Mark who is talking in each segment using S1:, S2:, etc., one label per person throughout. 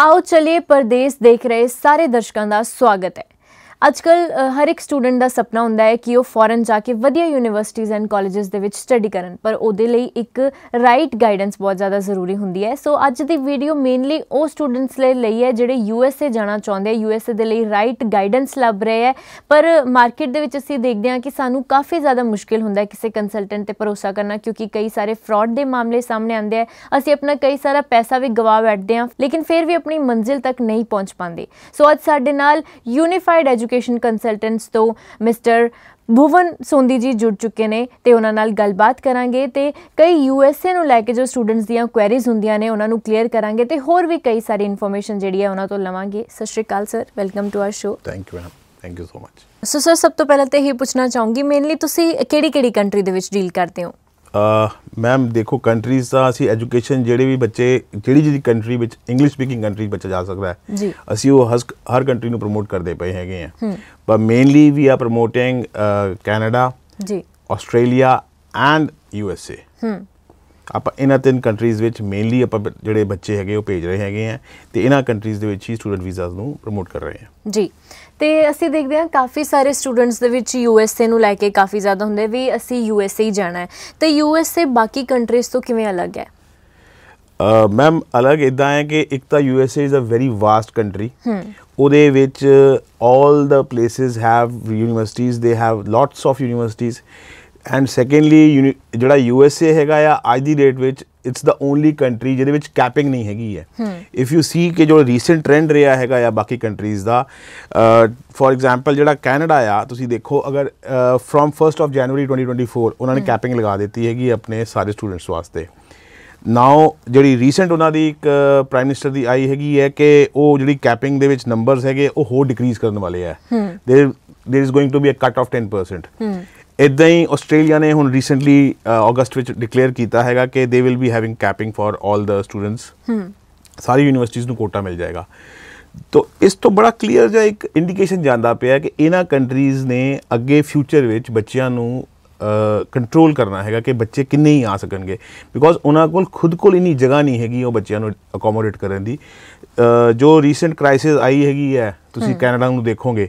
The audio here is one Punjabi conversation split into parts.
S1: ਆਓ ਚਲਿਏ ਪਰਦੇਸ ਦੇਖ ਰਹੇ ਸਾਰੇ ਦਰਸ਼ਕਾਂ ਦਾ ਸਵਾਗਤ ਹੈ। ਅੱਜਕੱਲ ਹਰ ਇੱਕ ਸਟੂਡੈਂਟ ਦਾ ਸੁਪਨਾ ਹੁੰਦਾ ਹੈ ਕਿ ਉਹ ਫੋਰਨ ਜਾ ਕੇ ਵਧੀਆ ਯੂਨੀਵਰਸਿਟੀਆਂ ਐਂਡ ਕਾਲਜਸ ਦੇ ਵਿੱਚ ਸਟੱਡੀ ਕਰਨ। ਪਰ ਉਹਦੇ ਲਈ ਇੱਕ ਰਾਈਟ ਗਾਈਡੈਂਸ ਬਹੁਤ ਜ਼ਿਆਦਾ ਜ਼ਰੂਰੀ ਹੁੰਦੀ ਹੈ। ਸੋ ਅੱਜ ਦੀ ਵੀਡੀਓ ਮੇਨਲੀ ਉਹ ਸਟੂਡੈਂਟਸ ਲਈ ਲਈ ਹੈ ਜਿਹੜੇ ਯੂਐਸਏ ਜਾਣਾ ਚਾਹੁੰਦੇ ਆ ਯੂਐਸਏ ਦੇ ਲਈ ਰਾਈਟ ਗਾਈਡੈਂਸ ਲੱਭ ਰਹੇ ਹੈ। ਪਰ ਮਾਰਕੀਟ ਦੇ ਵਿੱਚ ਅਸੀਂ ਦੇਖਦੇ ਹਾਂ ਕਿ ਸਾਨੂੰ ਕਾਫੀ ਜ਼ਿਆਦਾ ਮੁਸ਼ਕਿਲ ਹੁੰਦਾ ਹੈ ਕਿਸੇ ਕੰਸਲਟੈਂਟ ਤੇ ਭਰੋਸਾ ਕਰਨਾ, ਕਿਉਂਕਿ ਕਈ ਸਾਰੇ ਫਰਾਡ ਦੇ ਮਾਮਲੇ ਸਾਹਮਣੇ ਆਉਂਦੇ ਆ ਅਸੀਂ ਆਪਣਾ ਕਈ ਸਾਰਾ ਪੈਸਾ ਵੀ ਗਵਾ ਬੈਠਦੇ ਹਾਂ, ਲੇਕਿਨ ਫਿਰ ਵੀ ਆਪਣੀ ਮੰਜ਼ਿਲ ਤੱਕ ਨਹੀਂ ਪਹੁੰਚ ਪਾਉਂਦੇ। ਸੋ ਅੱਜ ਸਾਡੇ ਨਾਲ ਯੂਨੀਫਾਈਡ ਐਜੂਕੇਸ਼ਨ ਕੰਸਲਟੈਂਟਸ ਤੋਂ ਮਿਸਟਰ ਭੁਵਨ ਸੋਂਦੀ ਜੀ ਜੁੜ ਚੁੱਕੇ ਨੇ ਤੇ ਉਹਨਾਂ ਨਾਲ ਗੱਲਬਾਤ ਕਰਾਂਗੇ ਤੇ ਕਈ ਯੂਐਸਏ ਨੂੰ ਲੈ ਕੇ ਜੋ ਸਟੂਡੈਂਟਸ ਦੀਆਂ ਕੁਐਰੀਜ਼ ਹੁੰਦੀਆਂ ਨੇ ਉਹਨਾਂ ਨੂੰ ਕਲੀਅਰ ਕਰਾਂਗੇ ਤੇ ਹੋਰ ਵੀ ਕਈ ਸਾਰੀ ਇਨਫੋਰਮੇਸ਼ਨ ਜਿਹੜੀ ਹੈ ਉਹਨਾਂ ਤੋਂ ਲਵਾਂਗੇ। Sat Sri Akal sir welcome to R show
S2: thank you ma'am thank you so much
S1: so sir ਸਭ ਤੋਂ ਪਹਿਲਾਂ ਤੇ ਇਹ ਪੁੱਛਣਾ ਚਾਹੂੰਗੀ ਮੇਨਲੀ ਤੁਸੀਂ ਕਿਹੜੀ ਕਿਹੜੀ ਕੰਟਰੀ ਦੇ ਵਿੱਚ ਡੀਲ ਕਰਦੇ ਹੋ?
S2: ਮੈਮ ਦੇਖੋ ਕੰਟਰੀਜ਼ ਦਾ ਅਸੀਂ ਐਜੂਕੇਸ਼ਨ ਜਿਹੜੇ ਵੀ ਬੱਚੇ ਜਿਹੜੀ ਜਿਹੜੀ ਕੰਟਰੀ ਵਿੱਚ ਇੰਗਲਿਸ਼ ਸਪੀਕਿੰਗ ਕੰਟਰੀ ਬੱਚਾ ਜਾ ਸਕਦਾ ਹੈ ਅਸੀਂ ਉਹ ਹਰ ਕੰਟਰੀ ਨੂੰ ਪ੍ਰਮੋਟ ਕਰਦੇ ਪਏ ਹੈਗੇ ਆ ਪਰ ਮੇਨਲੀ ਵੀ ਆ ਪ੍ਰਮੋਟਿੰਗ ਕੈਨੇਡਾ
S1: ਜੀ।
S2: Australia and U S
S1: A
S2: ਆਪਾਂ ਇਹਨਾਂ ਤਿੰਨ ਕੰਟਰੀਜ਼ ਵਿੱਚ ਮੇਨਲੀ ਆਪਾਂ ਜਿਹੜੇ ਬੱਚੇ ਹੈਗੇ ਉਹ ਭੇਜ ਰਹੇ ਹੈਗੇ ਆ ਤੇ ਇਹਨਾਂ ਕੰਟਰੀਜ਼ ਦੇ ਵਿੱਚ ਹੀ ਸਟੂਡੈਂਟ ਵੀਜ਼ਾਸ ਨੂੰ ਪ੍ਰਮੋਟ ਕਰ ਰਹੇ ਆ
S1: ਜੀ। ਤੇ ਅਸੀਂ ਦੇਖਦੇ ਹਾਂ ਕਾਫੀ ਸਾਰੇ ਸਟੂਡੈਂਟਸ ਦੇ ਵਿੱਚ ਯੂਐਸਏ ਨੂੰ ਲੈ ਕੇ ਕਾਫੀ ਜ਼ਿਆਦਾ ਹੁੰਦੇ ਵੀ ਅਸੀਂ ਯੂਐਸਏ ਹੀ ਜਾਣਾ ਹੈ। ਤੇ ਯੂਐਸਏ ਬਾਕੀ ਕੰਟਰੀਜ਼ ਤੋਂ ਕਿਵੇਂ ਅਲੱਗ ਹੈ?
S2: ਮੈਮ ਅਲੱਗ ਇਦਾਂ ਹੈ ਕਿ ਇੱਕ ਤਾਂ U S A is a very vast country ਉਹਦੇ ਵਿੱਚ the places have universities they have lots of universities and secondly uni- ਜਿਹੜਾ ਯੂ ਐਸ ਏ ਹੈਗਾ ਆ ਅੱਜ ਦੀ ਡੇਟ ਵਿੱਚ ਇਟਸ ਦਾ ਓਨਲੀ ਕੰਟਰੀ ਜਿਹਦੇ ਵਿੱਚ ਕੈਪਿੰਗ ਨਹੀਂ ਹੈਗੀ ਹੈ ਇਫ ਯੂ ਸੀ ਕਿ ਜੋ ਰੀਸੈਂਟ ਟ੍ਰੈਂਡ ਰਿਹਾ ਹੈਗਾ ਆ ਬਾਕੀ ਕੰਟਰੀਜ਼ ਦਾ ਫੋਰ ਐਗਜ਼ਾਮਪਲ ਜਿਹੜਾ ਕੈਨੇਡਾ ਆ ਤੁਸੀਂ ਦੇਖੋ ਅਗਰ ਫਰੋਮ 1st ਆਫ ਜਨਵਰੀ 2024 ਉਹਨਾਂ ਨੇ ਕੈਪਿੰਗ ਲਗਾ ਦਿੱਤੀ ਹੈਗੀ ਆਪਣੇ ਸਾਰੇ ਸਟੂਡੈਂਟਸ ਵਾਸਤੇ ਨਾਓ ਜਿਹੜੀ ਰੀਸੈਂਟ ਉਹਨਾਂ ਦੀ ਇੱਕ ਪ੍ਰਾਈਮ ਮਿਨਿਸਟਰ ਦੀ ਆਈ ਹੈਗੀ ਹੈ ਕਿ ਉਹ ਜਿਹੜੀ ਕੈਪਿੰਗ ਦੇ ਵਿੱਚ ਨੰਬਰਸ ਹੈਗੇ ਉਹ ਹੋਰ ਡਿਕਰੀਜ਼ ਕਰਨ ਵਾਲੇ ਆ there there is going to be a cut off 10% ਇਦਾਂ ਹੀ ਆਸਟ੍ਰੇਲੀਆ ਨੇ ਹੁਣ ਰੀਸੈਂਟਲੀ ਅਗਸਤ ਵਿੱਚ ਡਿਕਲੇਅਰ ਕੀਤਾ ਹੈਗਾ ਕਿ they will be having capping for 올 the students sorry universities ਨੂੰ ਕੋਟਾ ਮਿਲ ਜਾਏਗਾ। ਤੋ ਇਸ ਤੋਂ ਬੜਾ ਕਲੀਅਰ ਜਿਹਾ ਇੱਕ ਇੰਡੀਕੇਸ਼ਨ ਜਾਂਦਾ ਪਿਆ ਕਿ ਇਹਨਾਂ ਕੰਟਰੀਜ਼ ਨੇ ਅੱਗੇ ਫਿਊਚਰ ਵਿੱਚ ਬੱਚਿਆਂ ਨੂੰ ਕੰਟਰੋਲ ਕਰਨਾ ਹੈਗਾ ਕਿ ਬੱਚੇ ਕਿੰਨੇ ਹੀ ਆ ਸਕਣਗੇ। ਬਿਕੋਜ਼ ਉਹਨਾਂ ਕੋਲ ਖੁਦ ਕੋਲ ਇਨੀ ਜਗ੍ਹਾ ਨਹੀਂ ਹੈਗੀ ਉਹ ਬੱਚਿਆਂ ਨੂੰ ਅਕੋਮੋਡੇਟ ਕਰਨ ਦੀ। ਜੋ ਰੀਸੈਂਟ ਕ੍ਰਾਈਸਿਸ ਆਈ ਹੈਗੀ ਹੈ ਤੁਸੀਂ ਕੈਨੇਡਾ ਨੂੰ ਦੇਖੋਗੇ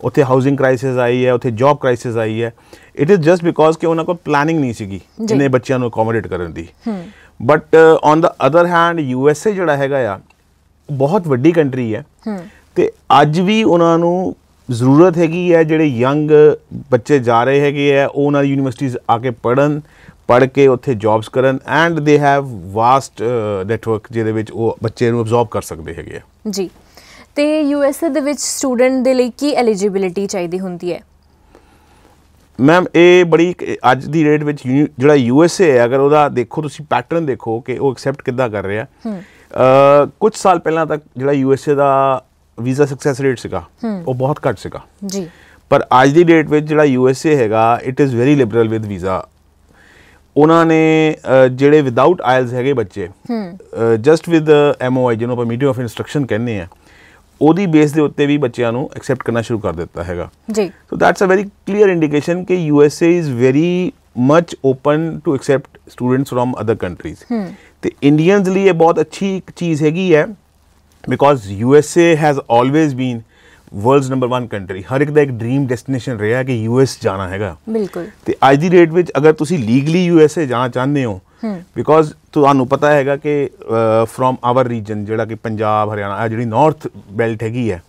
S2: ਉੱਥੇ ਹਾਊਸਿੰਗ ਕ੍ਰਾਈਸਿਸ ਆਈ ਹੈ ਉੱਥੇ ਜੌਬ ਕ੍ਰਾਈਸਿਸ ਆਈ ਹੈ। ਇਟ ਇਜ਼ ਜਸਟ ਬਿਕੋਜ਼ ਕਿ ਉਹਨਾਂ ਕੋਲ ਪਲੈਨਿੰਗ ਨਹੀਂ ਸੀਗੀ ਜਿੰਨੇ ਬੱਚਿਆਂ ਨੂੰ ਅਕੋਮੋਡੇਟ ਕਰਨ ਦੀ। But on the other hand U S A ਜਿਹੜਾ ਹੈਗਾ ਆ ਬਹੁਤ ਵੱਡੀ ਕੰਟਰੀ ਹੈ। ਤੇ ਅੱਜ ਵੀ ਉਹਨਾਂ ਨੂੰ ਜ਼ਰੂਰਤ ਹੈਗੀ ਹੈ ਜਿਹੜੇ ਯੰਗ ਬੱਚੇ ਜਾ ਰਹੇ ਹੈਗੇ ਆ ਉਹ ਉਹਨਾਂ ਦੀ ਯੂਨੀਵਰਸਿਟੀਜ਼ ਆ ਕੇ ਪੜਨ ਪੜ ਕੇ ਉੱਥੇ ਜੌਬਸ ਕਰਨ and they have vast network ਜਿਹਦੇ ਵਿੱਚ ਉਹ ਬੱਚੇ ਨੂੰ ਅਬਜ਼ੌਰਬ ਕਰ ਸਕਦੇ ਹੈਗੇ ਆ।
S1: ਜੀ। ਤੇ ਯੂਐਸਏ ਦੇ ਵਿੱਚ ਸਟੂਡੈਂਟ ਦੇ ਲਈ ਕੀ ਐਲੀਜੀਬਿਲਿਟੀ ਚਾਹੀਦੀ ਹੁੰਦੀ ਹੈ?
S2: ਮੈਮ ਇਹ ਬੜੀ ਅੱਜ ਦੀ ਰੇਟ ਵਿੱਚ ਜਿਹੜਾ ਯੂ ਐਸ ਏ ਹੈ ਅਗਰ ਉਹਦਾ ਦੇਖੋ ਤੁਸੀਂ ਪੈਟਰਨ ਦੇਖੋ ਕਿ ਉਹ ਐਕਸੈਪਟ ਕਿੱਦਾਂ ਕਰ ਰਿਹਾ। ਕੁਝ ਸਾਲ ਪਹਿਲਾਂ ਤੱਕ ਜਿਹੜਾ ਯੂ ਐਸ ਏ ਦਾ ਵੀਜ਼ਾ ਸਕਸੈਸ ਰੇਟ ਸੀਗਾ ਉਹ ਬਹੁਤ ਘੱਟ ਸੀਗਾ।
S1: ਜੀ।
S2: ਪਰ ਅੱਜ ਦੀ ਡੇਟ ਵਿੱਚ ਜਿਹੜਾ ਯੂ ਐਸ ਏ ਹੈਗਾ it is very liberal with visa ਉਹਨਾਂ ਨੇ ਜਿਹੜੇ ਵਿਦਆਊਟ ਆਇਲਸ ਹੈਗੇ ਬੱਚੇ ਜਸਟ ਵਿਦ ਐਮਓਆਈ ਜਿਹਨੂੰ ਆਪਾਂ ਮੀਡੀਅਮ ਆਫ ਇਨਸਟਰਕਸ਼ਨ ਕਹਿੰਦੇ ਆ ਉਹਦੀ ਬੇਸ ਦੇ ਉੱਤੇ ਵੀ ਬੱਚਿਆਂ ਨੂੰ ਐਕਸੈਪਟ ਕਰਨਾ ਸ਼ੁਰੂ ਕਰ ਦਿੱਤਾ ਹੈਗਾ
S1: ਜੀ
S2: So that's a very clear indication ਕਿ USA is very much open to accept students from other countries. ਤੇ ਇੰਡੀਅਨਸ ਲਈ ਇਹ ਬਹੁਤ ਅੱਛੀ ਇੱਕ ਚੀਜ਼ ਹੈਗੀ ਹੈ because USA has always been world's number one country. ਹਰ ਇੱਕ ਦਾ ਇੱਕ ਡ੍ਰੀਮ ਡੈਸਟੀਨੇਸ਼ਨ ਰਿਹਾ ਕਿ US ਜਾਣਾ ਹੈਗਾ
S1: ਬਿਲਕੁਲ
S2: ਤੇ ਅੱਜ ਦੀ ਡੇਟ ਵਿੱਚ ਅਗਰ ਤੁਸੀਂ ਲੀਗਲੀ ਯੂਐਸਏ ਜਾਣਾ ਚਾਹੁੰਦੇ ਹੋ ਬਿਕੋਜ਼ ਤੁਹਾਨੂੰ ਪਤਾ ਹੈਗਾ ਕਿ ਫਰੋਮ ਆਵਰ ਰੀਜਨ ਜਿਹੜਾ ਕਿ ਪੰਜਾਬ ਹਰਿਆਣਾ ਆ ਜਿਹੜੀ ਨਾਰਥ ਬੈਲਟ ਹੈਗੀ ਹੈ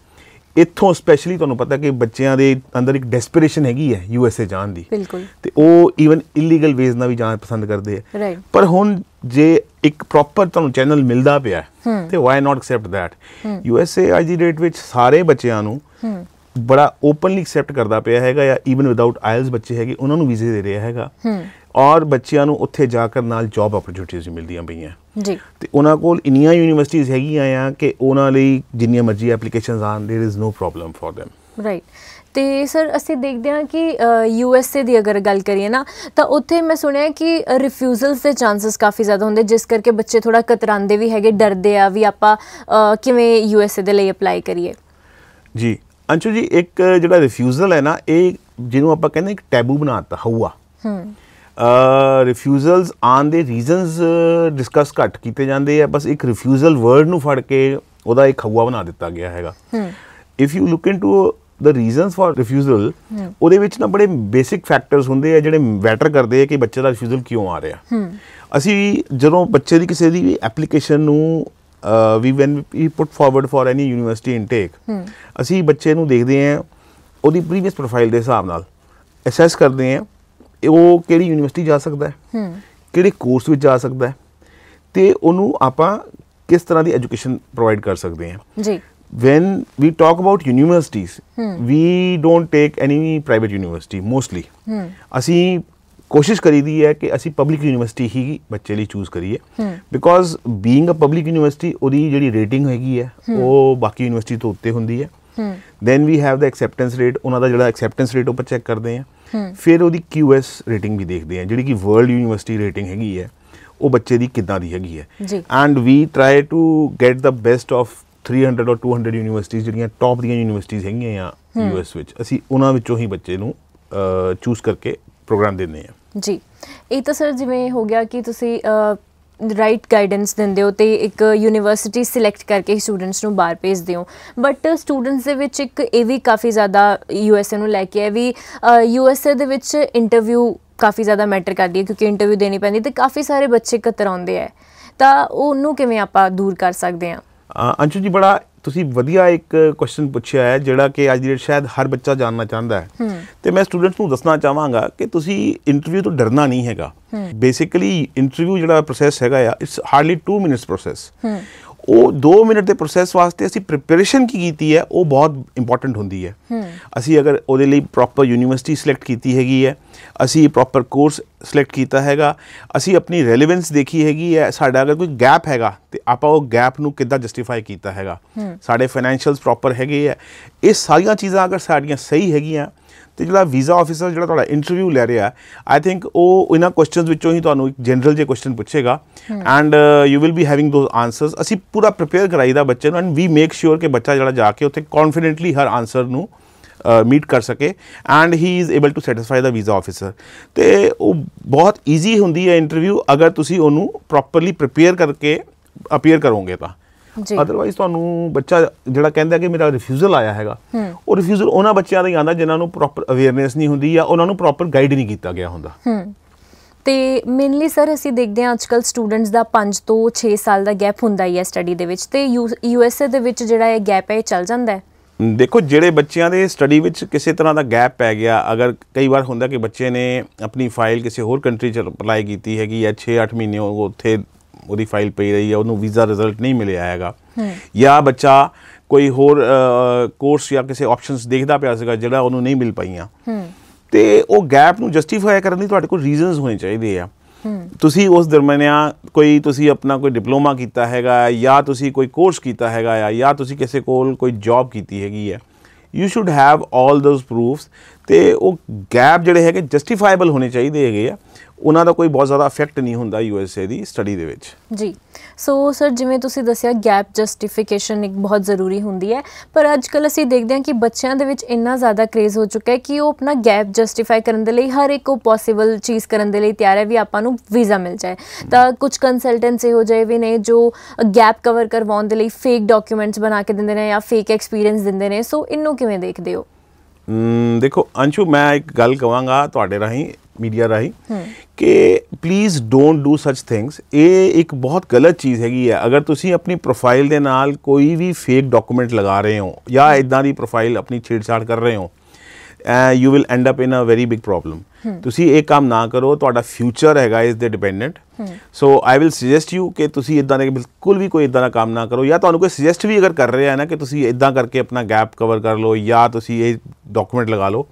S2: ਇੱਥੋਂ ਸਪੈਸ਼ਲੀ ਤੁਹਾਨੂੰ ਪਤਾ ਕਿ ਬੱਚਿਆਂ ਦੇ ਅੰਦਰ ਇੱਕ ਡੈਸਪੀਰੇਸ਼ਨ ਹੈਗੀ ਹੈ ਯੂਐਸਏ ਜਾਣ ਦੀ।
S1: ਬਿਲਕੁਲ।
S2: ਤੇ ਉਹ ਈਵਨ ਇਲੀਗਲ ਵੇਜ਼ ਨਾਲ ਵੀ ਜਾਣਾ ਪਸੰਦ ਕਰਦੇ ਆ। ਪਰ ਹੁਣ ਜੇ ਇੱਕ ਪ੍ਰੋਪਰ ਤੁਹਾਨੂੰ ਚੈਨਲ ਮਿਲਦਾ ਪਿਆ ਤੇ why not accept that USA ਅੱਜ ਦੀ ਡੇਟ ਵਿੱਚ ਸਾਰੇ ਬੱਚਿਆਂ ਨੂੰ ਬੜਾ ਓਪਨਲੀ ਐਕਸੈਪਟ ਕਰਦਾ ਪਿਆ ਹੈਗਾ ਜਾਂ ਈਵਨ ਵਿਦਆਊਟ ਆਇਲਸ ਬੱਚੇ ਹੈਗੇ ਉਹਨਾਂ ਨੂੰ ਵੀਜ਼ੇ ਦੇ ਰਿਹਾ ਹੈਗਾ। ਔਰ ਬੱਚਿਆਂ ਨੂੰ ਉੱਥੇ ਜਾ ਕੇ ਨਾਲ ਜੌਬ ਓਪਰਚ्युनिटीज ਮਿਲਦੀਆਂ ਪਈਆਂ।
S1: ਜੀ।
S2: ਤੇ ਉਹਨਾਂ ਕੋਲ ਇੰਨੀਆਂ ਯੂਨੀਵਰਸਿਟੀਆਂ ਹੈਗੀਆਂ ਆ ਕਿ ਉਹਨਾਂ ਲਈ ਜਿੰਨੀਆਂ ਮਰਜ਼ੀ applications on there is no problem for them
S1: right ਤੇ ਸਰ ਅਸੀਂ ਦੇਖਦੇ ਹਾਂ ਕਿ ਯੂ ਐਸ ਏ ਦੀ ਅਗਰ ਗੱਲ ਕਰੀਏ ਨਾ ਤਾਂ ਉੱਥੇ ਮੈਂ ਸੁਣਿਆ ਕਿ ਰਿਫਿਊਜ਼ਲਸ ਦੇ ਚਾਂਸਸ ਕਾਫੀ ਜ਼ਿਆਦਾ ਹੁੰਦੇ ਜਿਸ ਕਰਕੇ ਬੱਚੇ ਥੋੜਾ ਕਤਰਾਂਦੇ ਵੀ ਹੈਗੇ ਡਰਦੇ ਆ ਵੀ ਆਪਾਂ ਕਿਵੇਂ ਯੂ ਐਸ ਏ ਦੇ ਲਈ ਅਪਲਾਈ ਕਰੀਏ।
S2: ਜੀ ਅੰਸ਼ੂ ਜੀ ਇੱਕ ਜਿਹੜਾ ਰਿਫਿਊਜ਼ਲ ਹੈ ਨਾ ਇਹ ਜਿਹਨੂੰ ਆਪਾਂ ਕਹਿੰਦੇ ਇੱਕ ਟੈਬੂ ਬਣਾਤਾ ਹਊਆ।
S1: ਹੂੰ।
S2: ਰਿਫਿਊਜ਼ਲਸ ਆਨ ਦੇ ਰੀਜ਼ਨਸ ਡਿਸਕਸ ਘੱਟ ਕੀਤੇ ਜਾਂਦੇ ਆ। ਬਸ ਇੱਕ ਰਿਫਿਊਜ਼ਲ ਵਰਡ ਨੂੰ ਫੜ ਕੇ ਉਹਦਾ ਇੱਕ ਖਊਆ ਬਣਾ ਦਿੱਤਾ ਗਿਆ ਹੈਗਾ। If you look into the reasons for refusal ਉਹਦੇ ਵਿੱਚ ਨਾ ਬੜੇ ਬੇਸਿਕ ਫੈਕਟਰਸ ਹੁੰਦੇ ਆ ਜਿਹੜੇ ਮੈਟਰ ਕਰਦੇ ਆ ਕਿ ਬੱਚੇ ਦਾ ਰਿਫਿਊਜ਼ਲ ਕਿਉਂ ਆ ਰਿਹਾ। ਅਸੀਂ ਜਦੋਂ ਬੱਚੇ ਦੀ ਕਿਸੇ ਦੀ ਐਪਲੀਕੇਸ਼ਨ ਨੂੰ ਵੀ when we put forward for any university intake ਅਸੀਂ ਬੱਚੇ ਨੂੰ ਦੇਖਦੇ ਆ ਉਹਦੀ ਪ੍ਰੀਵੀਅਸ ਪ੍ਰੋਫਾਈਲ ਦੇ ਹਿਸਾਬ ਨਾਲ ਅਸੈਸ ਕਰਦੇ ਆ ਉਹ ਕਿਹੜੀ ਯੂਨੀਵਰਸਿਟੀ ਜਾ ਸਕਦਾ ਹੈ? ਕਿਹੜੇ ਕੋਰਸ ਵਿੱਚ ਜਾ ਸਕਦਾ ਹੈ? ਤੇ ਉਹਨੂੰ ਆਪਾਂ ਕਿਸ ਤਰ੍ਹਾਂ ਦੀ ਐਜੂਕੇਸ਼ਨ ਪ੍ਰੋਵਾਈਡ ਕਰ ਸਕਦੇ ਹਾਂ?
S1: ਜੀ।
S2: When we talk about universities we don't take any private university mostly. ਅਸੀਂ ਕੋਸ਼ਿਸ਼ ਕਰੀਦੀ ਹੈ ਕਿ ਅਸੀਂ ਪਬਲਿਕ ਯੂਨੀਵਰਸਿਟੀ ਹੀ ਬੱਚੇ ਲਈ ਚੂਜ਼ ਕਰੀਏ। Because being a public university ਉਹਦੀ ਜਿਹੜੀ ਰੇਟਿੰਗ ਹੈਗੀ ਹੈ ਉਹ ਬਾਕੀ ਯੂਨੀਵਰਸਿਟੀ ਤੋਂ ਉੱਤੇ ਹੁੰਦੀ ਹੈ। Then we have the acceptance rate ਉਹਨਾਂ ਦਾ ਜਿਹੜਾ ਐਕਸੈਪਟੈਂਸ ਰੇਟ ਉਹ ਚੈੱਕ ਕਰਦੇ ਆ ਫਿਰ ਉਹਦੀ QS ਰੇਟਿੰਗ ਵੀ ਦੇਖਦੇ ਆ ਜਿਹੜੀ ਕਿ ਵਰਲਡ ਯੂਨੀਵਰਸਿਟੀ ਰੇਟਿੰਗ ਹੈਗੀ ਹੈ ਉਹ ਬੱਚੇ ਦੀ ਕਿੱਦਾਂ ਦੀ ਹੈਗੀ ਹੈ। And we try to get the best of 300 or 200 universities ਜਿਹੜੀਆਂ ਟੌਪ ਦੀਆਂ ਯੂਨੀਵਰਸਿਟੀਜ਼ ਹੈਗੀਆਂ ਆ ਯੂਐਸ ਵਿੱਚ। ਅਸੀਂ ਉਹਨਾਂ ਵਿੱਚੋਂ ਹੀ ਬੱਚੇ ਨੂੰ ਚੂਜ਼ ਕਰਕੇ ਪ੍ਰੋਗਰਾਮ ਦਿੰਦੇ ਆ
S1: ਜੀ। ਇਹ ਤਾਂ ਸਰ ਜਿਵੇਂ ਹੋ ਗਿਆ ਕਿ ਤੁਸੀਂ ਰਾਈਟ ਗਾਈਡੈਂਸ ਦਿੰਦੇ ਹੋ ਤੇ ਇੱਕ ਯੂਨੀਵਰਸਿਟੀ ਸਿਲੈਕਟ ਕਰਕੇ ਸਟੂਡੈਂਟਸ ਨੂੰ ਬਾਹਰ ਭੇਜਦੇ ਹੋ। ਬਟ ਸਟੂਡੈਂਟਸ ਦੇ ਵਿੱਚ ਇੱਕ ਇਹ ਵੀ ਕਾਫੀ ਜ਼ਿਆਦਾ ਯੂਐਸਏ ਨੂੰ ਲੈ ਕੇ ਹੈ ਵੀ ਯੂਐਸਏ ਦੇ ਵਿੱਚ ਇੰਟਰਵਿਊ ਕਾਫੀ ਜ਼ਿਆਦਾ ਮੈਟਰ ਕਰਦੀ ਹੈ ਕਿਉਂਕਿ ਇੰਟਰਵਿਊ ਦੇਣੀ ਪੈਂਦੀ ਤੇ ਕਾਫੀ ਸਾਰੇ ਬੱਚੇ ਇਕੱਤਰ ਆਉਂਦੇ ਆ ਤਾਂ ਉਹਨੂੰ ਕਿਵੇਂ ਆਪਾਂ ਦੂਰ ਕਰ ਸਕਦੇ ਹਾਂ?
S2: ਅੰਸ਼ੂ ਜੀ, ਬੜਾ ਤੁਸੀਂ ਵਧੀਆ ਇੱਕ ਕੁਐਸਚਨ ਪੁੱਛਿਆ ਹੈ ਜਿਹੜਾ ਕਿ ਅੱਜ ਦੀ ਡੇਟ ਸ਼ਾਇਦ ਹਰ ਬੱਚਾ ਜਾਣਨਾ ਚਾਹੁੰਦਾ ਹੈ। ਤੇ ਮੈਂ ਸਟੂਡੈਂਟਸ ਨੂੰ ਦੱਸਣਾ ਚਾਹਾਂਗਾ ਕਿ ਤੁਸੀਂ ਇੰਟਰਵਿਊ ਤੋਂ ਡਰਨਾ ਨਹੀਂ ਹੈਗਾ। ਬੇਸਿਕਲੀ ਇੰਟਰਵਿਊ ਜਿਹੜਾ ਪ੍ਰੋਸੈਸ ਹੈਗਾ ਆ ਇਟਸ ਹਾਰਡਲੀ 2 ਮਿੰਟਸ ਪ੍ਰੋਸੈਸ ਉਹ 2 ਮਿੰਟ ਦੇ ਪ੍ਰੋਸੈਸ ਵਾਸਤੇ ਅਸੀਂ ਪ੍ਰਿਪਰੇਸ਼ਨ ਕੀ ਕੀਤੀ ਹੈ ਉਹ ਬਹੁਤ ਇੰਪੋਰਟੈਂਟ ਹੁੰਦੀ ਹੈ। ਅਸੀਂ ਅਗਰ ਉਹਦੇ ਲਈ ਪ੍ਰੋਪਰ ਯੂਨੀਵਰਸਿਟੀ ਸਿਲੈਕਟ ਕੀਤੀ ਹੈਗੀ ਹੈ ਅਸੀਂ ਪ੍ਰੋਪਰ ਕੋਰਸ ਸਿਲੈਕਟ ਕੀਤਾ ਹੈਗਾ ਅਸੀਂ ਆਪਣੀ ਰੈਲੇਵੈਂਸ ਦੇਖੀ ਹੈਗੀ ਹੈ ਸਾਡਾ ਅਗਰ ਕੋਈ ਗੈਪ ਹੈਗਾ ਤੇ ਆਪਾਂ ਉਹ ਗੈਪ ਨੂੰ ਕਿੱਦਾਂ ਜਸਟੀਫਾਈ ਕੀਤਾ ਹੈਗਾ। ਸਾਡੇ ਫਾਈਨੈਂਸ਼ੀਅਲਸ ਪ੍ਰੋਪਰ ਹੈਗੇ ਆ ਇਹ ਸਾਰੀਆਂ ਚੀਜ਼ਾਂ ਅਗਰ ਸਾਡੀਆਂ ਸਹੀ ਹੈਗੀਆਂ ਤੇ ਜਿਹੜਾ ਵੀਜ਼ਾ ਆਫੀਸਰ ਜਿਹੜਾ ਤੁਹਾਡਾ ਇੰਟਰਵਿਊ ਲੈ ਰਿਹਾ ਆਈ ਥਿੰਕ ਉਹ ਇਹਨਾਂ ਕੁਐਸਚਨਸ ਵਿੱਚੋਂ ਹੀ ਤੁਹਾਨੂੰ ਇੱਕ ਜਨਰਲ ਜੇ question ਪੁੱਛੇਗਾ and you will be having those answers ਅਸੀਂ ਪੂਰਾ ਪ੍ਰਿਪੇਅਰ ਕਰਾਈਦਾ ਬੱਚੇ ਨੂੰ ਐਂਡ ਵੀ ਮੇਕ ਸ਼ੋਰ ਕਿ ਬੱਚਾ ਜਿਹੜਾ ਜਾ ਕੇ ਉੱਥੇ ਕੌਨਫੀਡੈਂਟਲੀ ਹਰ ਆਨਸਰ ਨੂੰ ਮੀਟ ਕਰ ਸਕੇ and he is able to satisfy the visa officer ਤੇ ਉਹ ਬਹੁਤ ਈਜ਼ੀ ਹੁੰਦੀ ਹੈ ਇੰਟਰਵਿਊ ਅਗਰ ਤੁਸੀਂ ਉਹਨੂੰ ਪ੍ਰੋਪਰਲੀ ਪ੍ਰਿਪੇਅਰ ਕਰਕੇ ਅਪੀਅਰ ਕਰੋਗੇ ਤਾਂ। ਅਦਰਵਾਈਜ਼ ਤੁਹਾਨੂੰ ਬੱਚਾ ਜਿਹੜਾ ਕਹਿੰਦਾ ਕਿ ਮੇਰਾ ਰਿਫਿਊਜ਼ਲ ਆਇਆ ਹੈਗਾ ਉਹ ਰਿਫਿਊਜ਼ਲ ਉਹਨਾਂ ਬੱਚਿਆਂ ਦਾ ਹੀ ਆਉਂਦਾ ਜਿਨ੍ਹਾਂ ਨੂੰ ਪ੍ਰੋਪਰ ਅਵੇਅਰਨੈਸ ਨਹੀਂ ਹੁੰਦੀ ਜਾਂ ਉਹਨਾਂ ਨੂੰ ਪ੍ਰੋਪਰ ਗਾਈਡ ਨਹੀਂ ਕੀਤਾ ਗਿਆ ਹੁੰਦਾ।
S1: ਤੇ ਮੇਨਲੀ ਸਰ ਅਸੀਂ ਦੇਖਦੇ ਹਾਂ ਅੱਜਕੱਲ ਸਟੂਡੈਂਟਸ ਦਾ 5 ਤੋਂ 6 ਸਾਲ ਦਾ ਗੈਪ ਹੁੰਦਾ ਹੀ ਹੈ ਸਟੱਡੀ ਦੇ ਵਿੱਚ ਤੇ ਯੂਐਸਏ ਦੇ ਵਿੱਚ ਜਿਹੜਾ ਇਹ ਗੈਪ ਹੈ ਇਹ ਚੱਲ ਜਾਂਦਾ ਹੈ।
S2: ਦੇਖੋ ਜਿਹੜੇ ਬੱਚਿਆਂ ਦੇ ਸਟੱਡੀ ਵਿੱਚ ਕਿਸੇ ਤਰ੍ਹਾਂ ਦਾ ਗੈਪ ਪੈ ਗਿਆ ਅਗਰ ਕਈ ਵਾਰ ਹੁੰਦਾ ਕਿ ਬੱਚੇ ਨੇ ਆਪਣੀ ਫਾਈਲ ਕਿਸੇ ਹੋਰ ਕੰਟਰੀ 'ਚ ਅਪਲਾਈ ਕੀਤੀ ਹੈਗੀ ਜਾਂ 6-8 ਮਹੀਨੇ ਉਹ ਉੱਥੇ ਉਹਦੀ ਫਾਈਲ ਪਈ ਰਹੀ ਹੈ ਉਹਨੂੰ ਵੀਜ਼ਾ ਰਿਜ਼ਲਟ ਨਹੀਂ ਮਿਲਿਆ ਹੈਗਾ। ਜਾਂ ਬੱਚਾ ਕੋਈ ਹੋਰ ਕੋਰਸ ਜਾਂ ਕਿਸੇ ਆਪਸ਼ਨਸ ਦੇਖਦਾ ਪਿਆ ਸੀਗਾ ਜਿਹੜਾ ਉਹਨੂੰ ਨਹੀਂ ਮਿਲ ਪਾਈਆਂ। ਤੇ ਉਹ ਗੈਪ ਨੂੰ ਜਸਟੀਫਾਈ ਕਰਨ ਲਈ ਤੁਹਾਡੇ ਕੋਲ ਰੀਜ਼ਨਸ ਹੋਣੇ ਚਾਹੀਦੇ ਆ। ਤੁਸੀਂ ਉਸ ਦਰਮਿਆਨ ਕੋਈ ਤੁਸੀਂ ਆਪਣਾ ਕੋਈ ਡਿਪਲੋਮਾ ਕੀਤਾ ਹੈਗਾ ਜਾਂ ਤੁਸੀਂ ਕੋਈ ਕੋਰਸ ਕੀਤਾ ਹੈਗਾ ਆ ਜਾਂ ਤੁਸੀਂ ਕਿਸੇ ਕੋਲ ਕੋਈ ਜੌਬ ਕੀਤੀ ਹੈਗੀ ਹੈ you should have 올 those proofs ਤੇ ਉਹ ਗੈਪ ਜਿਹੜੇ ਹੈਗੇ ਜਸਟੀਫਾਈਬਲ ਹੋਣੇ ਚਾਹੀਦੇ ਹੈਗੇ ਆ। ਉਹਨਾਂ ਦਾ ਕੋਈ ਬਹੁਤ ਜ਼ਿਆਦਾ ਇਫੈਕਟ ਨਹੀਂ ਹੁੰਦਾ ਯੂਐਸਏ ਦੀ ਸਟੱਡੀ ਦੇ ਵਿੱਚ।
S1: ਜੀ। ਸੋ ਸਰ ਜਿਵੇਂ ਤੁਸੀਂ ਦੱਸਿਆ ਗੈਪ ਜਸਟੀਫਿਕੇਸ਼ਨ ਇੱਕ ਬਹੁਤ ਜ਼ਰੂਰੀ ਹੁੰਦੀ ਹੈ। ਪਰ ਅੱਜ ਕੱਲ ਅਸੀਂ ਦੇਖਦੇ ਹਾਂ ਕਿ ਬੱਚਿਆਂ ਦੇ ਵਿੱਚ ਇੰਨਾ ਜ਼ਿਆਦਾ ਕ੍ਰੇਜ਼ ਹੋ ਚੁੱਕਾ ਹੈ ਕਿ ਉਹ ਆਪਣਾ ਗੈਪ ਜਸਟੀਫਾਈ ਕਰਨ ਦੇ ਲਈ ਹਰ ਇੱਕ ਉਹ ਪੋਸੀਬਲ ਚੀਜ਼ ਕਰਨ ਦੇ ਲਈ ਤਿਆਰ ਹੈ ਵੀ ਆਪਾਂ ਨੂੰ ਵੀਜ਼ਾ ਮਿਲ ਜਾਏ। ਤਾਂ ਕੁਝ ਕੰਸਲਟੈਂਟਸ ਇਹੋ ਜਿਹੇ ਵੀ ਨੇ ਜੋ ਗੈਪ ਕਵਰ ਕਰਵਾਉਣ ਦੇ ਲਈ ਫੇਕ ਡਾਕੂਮੈਂਟਸ ਬਣਾ ਕੇ ਦਿੰਦੇ ਨੇ ਜਾਂ ਫੇਕ ਐਕਸਪੀਰੀਅੰਸ ਦਿੰਦੇ ਨੇ। ਸੋ ਇਹਨੂੰ ਕਿਵੇਂ ਦੇਖਦੇ ਹੋ?
S2: ਦੇਖੋ ਅੰਸ਼ੂ ਮੈਂ ਇੱਕ ਗੱਲ ਕਵਾਂਗਾ ਤੁਹਾਡੇ ਰਾਹੀਂ। ਮੀਡੀਆ ਰਾਹੀਂ ਕਿ please don't do such things ਇਹ ਇੱਕ ਬਹੁਤ ਗਲਤ ਚੀਜ਼ ਹੈਗੀ ਹੈ। ਅਗਰ ਤੁਸੀਂ ਆਪਣੀ ਪ੍ਰੋਫਾਈਲ ਦੇ ਨਾਲ ਕੋਈ ਵੀ ਫੇਕ ਡਾਕੂਮੈਂਟ ਲਗਾ ਰਹੇ ਹੋ ਜਾਂ ਇਦਾਂ ਦੀ ਪ੍ਰੋਫਾਈਲ ਆਪਣੀ ਛੇੜਛਾੜ ਕਰ ਰਹੇ ਹੋ you will end up in a very big problem ਤੁਸੀਂ ਇਹ ਕੰਮ ਨਾ ਕਰੋ, ਤੁਹਾਡਾ ਫਿਊਚਰ ਹੈਗਾ ਇਸ ਦੇ dependent so I will suggest you ਕਿ ਤੁਸੀਂ ਇਦਾਂ ਦੇ ਬਿਲਕੁਲ ਵੀ ਕੋਈ ਇਦਾਂ ਦਾ ਕੰਮ ਨਾ ਕਰੋ, ਜਾਂ ਤੁਹਾਨੂੰ ਕੋਈ ਸੁਜੈਸਟ ਵੀ ਅਗਰ ਕਰ ਰਿਹਾ ਹੈ ਨਾ ਕਿ ਤੁਸੀਂ ਇਦਾਂ ਕਰਕੇ ਆਪਣਾ ਗੈਪ ਕਵਰ ਕਰ ਲਓ, ਜਾਂ ਤੁਸੀਂ ਇਹ ਡਾਕੂਮੈਂਟ ਲਗਾ ਲਓ,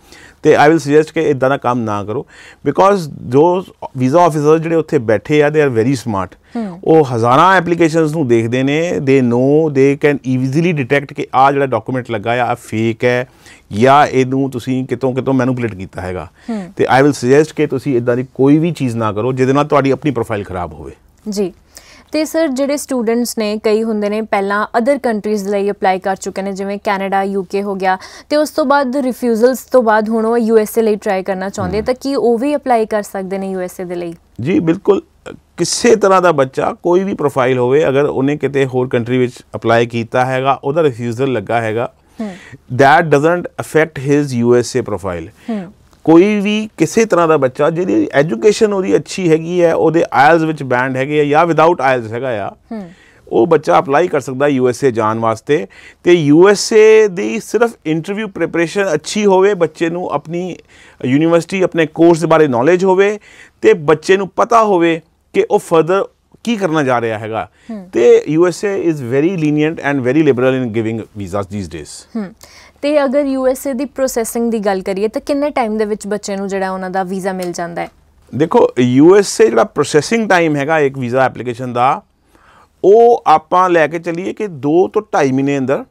S2: ਤੇ ਆਈ ਵਿਲ ਸੁਜੈਸਟ ਕਿ ਇਦਾਂ ਦਾ ਕੰਮ ਨਾ ਕਰੋ। ਬਿਕੋਜ਼ ਜੋ ਵੀਜ਼ਾ ਆਫੀਸਰ ਜਿਹੜੇ ਉੱਥੇ ਬੈਠੇ ਆ ਦੇ ਆਰ ਵੈਰੀ ਸਮਾਰਟ ਉਹ ਹਜ਼ਾਰਾਂ ਐਪਲੀਕੇਸ਼ਨਸ ਨੂੰ ਦੇਖਦੇ ਨੇ ਦੇ ਨੋ ਦੇ ਕੈਨ ਈਜ਼ੀਲੀ ਡਿਟੈਕਟ ਕਿ ਆ ਜਿਹੜਾ ਡਾਕੂਮੈਂਟ ਲੱਗਾ ਆ ਫੇਕ ਹੈ, ਜਾਂ ਇਹਨੂੰ ਤੁਸੀਂ ਕਿਤੋਂ ਕਿਤੋਂ ਮੈਨੂਪੂਲੇਟ ਕੀਤਾ ਹੈਗਾ। ਤੇ ਆਈ ਵਿਲ ਸੁਜੈਸਟ ਕਿ ਤੁਸੀਂ ਇਦਾਂ ਦੀ ਕੋਈ ਵੀ ਚੀਜ਼ ਨਾ ਕਰੋ ਜਿਹਦੇ ਨਾਲ ਤੁਹਾਡੀ ਆਪਣੀ ਪ੍ਰੋਫਾਈਲ ਖਰਾਬ ਹੋਵੇ।
S1: ਜੀ। ਤੇ ਸਰ ਜਿਹੜੇ ਸਟੂਡੈਂਟਸ ਨੇ ਕਈ ਹੁੰਦੇ ਨੇ ਪਹਿਲਾਂ ਅਦਰ ਕੰਟਰੀਜ਼ ਲਈ ਅਪਲਾਈ ਕਰ ਚੁੱਕੇ ਨੇ ਜਿਵੇਂ ਕੈਨੇਡਾ ਯੂਕੇ ਹੋ ਗਿਆ। ਤੇ ਉਸ ਤੋਂ ਬਾਅਦ ਰਿਫਿਊਜ਼ਲਸ ਤੋਂ ਬਾਅਦ ਹੁਣ ਉਹ ਯੂਐਸਏ ਲਈ ਟਰਾਈ ਕਰਨਾ ਚਾਹੁੰਦੇ ਤਾਂ ਕੀ ਉਹ ਵੀ ਅਪਲਾਈ ਕਰ ਸਕਦੇ ਨੇ ਯੂਐਸਏ ਦੇ ਲਈ?
S2: ਜੀ ਬਿਲਕੁਲ ਕਿਸੇ ਤਰ੍ਹਾਂ ਦਾ ਬੱਚਾ ਕੋਈ ਵੀ ਪ੍ਰੋਫਾਈਲ ਹੋਵੇ ਅਗਰ ਉਹਨੇ ਕਿਤੇ ਹੋਰ ਕੰਟਰੀ ਵਿੱਚ ਅਪਲਾਈ ਕੀਤਾ ਹੈਗਾ ਉਹਦਾ ਰਿਫਿਊਜ਼ਲ ਲੱਗਾ ਹੈਗਾ that doesn't affect his USA profile ਕੋਈ ਵੀ ਕਿਸੇ ਤਰ੍ਹਾਂ ਦਾ ਬੱਚਾ ਜਿਹਦੀ ਐਜੂਕੇਸ਼ਨ ਉਹਦੀ ਅੱਛੀ ਹੈਗੀ ਹੈ ਉਹਦੇ ਆਇਲਸ ਵਿੱਚ ਬੈਂਡ ਹੈਗੇ ਆ ਜਾਂ ਵਿਦਆਊਟ ਆਇਲਸ ਹੈਗਾ ਆ ਉਹ ਬੱਚਾ ਅਪਲਾਈ ਕਰ ਸਕਦਾ ਯੂਐਸਏ ਜਾਣ ਵਾਸਤੇ ਤੇ ਯੂਐਸਏ ਦੀ ਸਿਰਫ ਇੰਟਰਵਿਊ ਪ੍ਰਿਪਰੇਸ਼ਨ ਅੱਛੀ ਹੋਵੇ ਬੱਚੇ ਨੂੰ ਆਪਣੀ ਯੂਨੀਵਰਸਿਟੀ ਆਪਣੇ ਕੋਰਸ ਦੇ ਬਾਰੇ ਨੌਲੇਜ ਹੋਵੇ ਤੇ ਬੱਚੇ ਨੂੰ ਪਤਾ ਹੋਵੇ ਕਿ ਉਹ ਫਰਦਰ ਕੀ ਕਰਨਾ ਜਾ ਰਿਹਾ ਹੈਗਾ। ਤੇ USA is very lenient and very liberal in giving visas these
S1: days ਤੇ ਅਗਰ ਯੂਐਸਏ ਦੀ ਪ੍ਰੋਸੈਸਿੰਗ ਦੀ ਗੱਲ ਕਰੀਏ ਤਾਂ ਕਿੰਨੇ ਟਾਈਮ ਦੇ ਵਿੱਚ ਬੱਚੇ ਨੂੰ ਜਿਹੜਾ ਉਹਨਾਂ ਦਾ ਵੀਜ਼ਾ ਮਿਲ ਜਾਂਦਾ ਹੈ?
S2: ਦੇਖੋ ਯੂਐਸਏ ਜਿਹੜਾ ਪ੍ਰੋਸੈਸਿੰਗ ਟਾਈਮ ਹੈਗਾ ਇੱਕ ਵੀਜ਼ਾ ਐਪਲੀਕੇਸ਼ਨ ਦਾ ਉਹ ਆਪਾਂ ਲੈ ਕੇ ਚੱਲੀਏ ਕਿ 2 ਤੋਂ 2.5 ਮਹੀਨੇ ਅੰਦਰ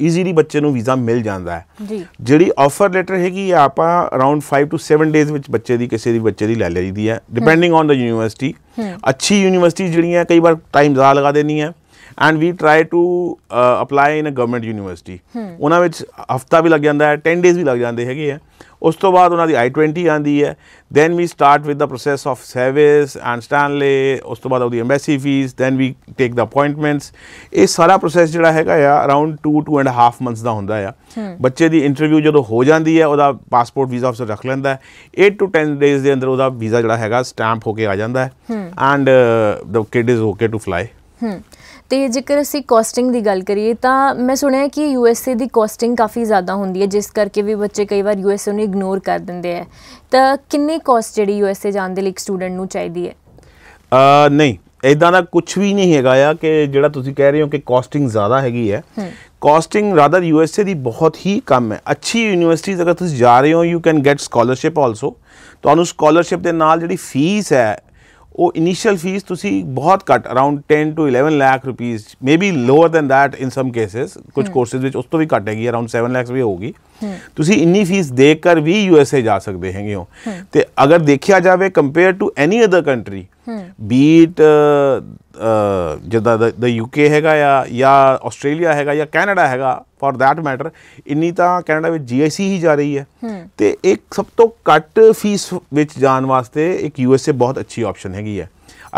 S2: ਈਜ਼ੀਲੀ ਬੱਚੇ ਨੂੰ ਵੀਜ਼ਾ ਮਿਲ ਜਾਂਦਾ ਹੈ।
S1: ਜੀ।
S2: ਜਿਹੜੀ ਆਫਰ ਲੈਟਰ ਹੈਗੀ ਆ ਆਪਾਂ ਅਰਾਊਂਡ 5 ਟੂ 7 ਡੇਜ਼ ਵਿੱਚ ਬੱਚੇ ਦੀ ਕਿਸੇ ਦੀ ਬੱਚੇ ਦੀ ਲੈ ਲਈਦੀ ਹੈ ਡਿਪੈਂਡਿੰਗ ਔਨ ਦਾ ਯੂਨੀਵਰਸਿਟੀ ਅੱਛੀ ਯੂਨੀਵਰਸਿਟੀ ਜਿਹੜੀਆਂ ਕਈ ਵਾਰ ਟਾਈਮ ਜ਼ਿਆਦਾ ਲਗਾ ਦੇਣੀਆਂ and we try to apply in a government university ਉਹਨਾਂ ਵਿੱਚ ਹਫਤਾ ਵੀ ਲੱਗ ਜਾਂਦਾ ਹੈ 10 ਡੇਜ਼ ਵੀ ਲੱਗ ਜਾਂਦੇ ਹੈਗੇ ਆ ਉਸ ਤੋਂ ਬਾਅਦ ਉਹਨਾਂ ਦੀ I20 ਆਂਦੀ ਹੈ। Then we start with the process of service and Stanley ਉਸ ਤੋਂ ਬਾਅਦ ਉਹਦੀ embassy fee then we take the appointments ਇਹ ਸਾਰਾ ਪ੍ਰੋਸੈਸ ਜਿਹੜਾ ਹੈਗਾ ਆ ਅਰਾਊਂਡ 2 2 ਐਂਡ ਹਾਫ ਮੰਥਸ ਦਾ ਹੁੰਦਾ ਆ। ਬੱਚੇ ਦੀ ਇੰਟਰਵਿਊ ਜਦੋਂ ਹੋ ਜਾਂਦੀ ਹੈ ਉਹਦਾ ਪਾਸਪੋਰਟ ਵੀਜ਼ਾ ਅਫਸਰ ਰੱਖ ਲੈਂਦਾ ਹੈ। 8 ਟੂ 10 ਡੇਜ਼ ਦੇ ਅੰਦਰ ਉਹਦਾ ਵੀਜ਼ਾ ਜਿਹੜਾ ਹੈਗਾ ਸਟੈਂਪ ਹੋ ਕੇ ਆ ਜਾਂਦਾ ਹੈ। And the kid is okay to
S1: fly ਤੇ ਜੇਕਰ ਅਸੀਂ ਕਾਸਟਿੰਗ ਦੀ ਗੱਲ ਕਰੀਏ ਤਾਂ ਮੈਂ ਸੁਣਿਆ ਕਿ ਯੂਐਸਏ ਦੀ ਕਾਸਟਿੰਗ ਕਾਫੀ ਜ਼ਿਆਦਾ ਹੁੰਦੀ ਹੈ ਜਿਸ ਕਰਕੇ ਵੀ ਬੱਚੇ ਕਈ ਵਾਰ ਯੂਐਸਏ ਨੂੰ ਇਗਨੋਰ ਕਰ ਦਿੰਦੇ ਆ ਤਾਂ ਕਿੰਨੀ ਕਾਸਟ ਜਿਹੜੀ ਯੂਐਸਏ ਜਾਣ ਦੇ ਲਈ ਇੱਕ ਸਟੂਡੈਂਟ ਨੂੰ ਚਾਹੀਦੀ ਹੈ?
S2: ਅ ਨਹੀਂ ਇਦਾਂ ਦਾ ਕੁਝ ਵੀ ਨਹੀਂ ਹੈਗਾ ਆ ਕਿ ਜਿਹੜਾ ਤੁਸੀਂ ਕਹਿ ਰਹੇ ਹੋ ਕਿ ਕਾਸਟਿੰਗ ਜ਼ਿਆਦਾ ਹੈਗੀ ਹੈ। ਕਾਸਟਿੰਗ ਰਾਦਰ ਯੂਐਸਏ ਦੀ ਬਹੁਤ ਹੀ ਕਮ ਹੈ। ਅੱਛੀ ਯੂਨੀਵਰਸਿਟੀਜ਼ ਅਗਰ ਤੁਸੀਂ ਜਾ ਰਹੇ ਹੋ you can get scholarship also ਤੁਹਾਨੂੰ ਸਕਾਲਰਸ਼ਿਪ ਦੇ ਨਾਲ ਜਿਹੜੀ ਫੀਸ ਹੈ ਉਹ ਇਨੀਸ਼ੀਅਲ ਫੀਸ ਤੁਸੀਂ ਬਹੁਤ ਘੱਟ around 10 to 11 lakh rupees maybe lower than that in some cases ਕੁਝ ਕੋਰਸਸ ਵਿੱਚ ਉਸ ਤੋਂ ਵੀ ਘੱਟ ਹੈਗੀ ਅਰਾਊਂਡ 7 ਲੱਖ ਵੀ ਹੋਊਗੀ। ਤੁਸੀਂ ਇੰਨੀ ਫੀਸ ਦੇ ਕਰ ਵੀ ਯੂ ਐਸ ਏ ਜਾ ਸਕਦੇ ਹੈਗੇ ਹੋ। ਤੇ ਅਗਰ ਦੇਖਿਆ ਜਾਵੇ compare to any other country beat ਜਿੱਦਾਂ ਦਾ ਯੂਕੇ ਹੈਗਾ ਆ ਜਾਂ ਆਸਟ੍ਰੇਲੀਆ ਹੈਗਾ ਜਾਂ ਕੈਨੇਡਾ ਹੈਗਾ ਫॉर ਦੈਟ ਮੈਟਰ ਇੰਨੀ ਤਾਂ ਕੈਨੇਡਾ ਵਿੱਚ ਜੀ ਐਸ ਸੀ ਹੀ ਜਾ ਰਹੀ ਹੈ। ਤੇ ਇੱਕ ਸਭ ਤੋਂ ਘੱਟ ਫੀਸ ਵਿੱਚ ਜਾਣ ਵਾਸਤੇ ਇੱਕ ਯੂ ਐੱਸ ਏ ਬਹੁਤ ਅੱਛੀ ਆਪਸ਼ਨ ਹੈਗੀ ਹੈ।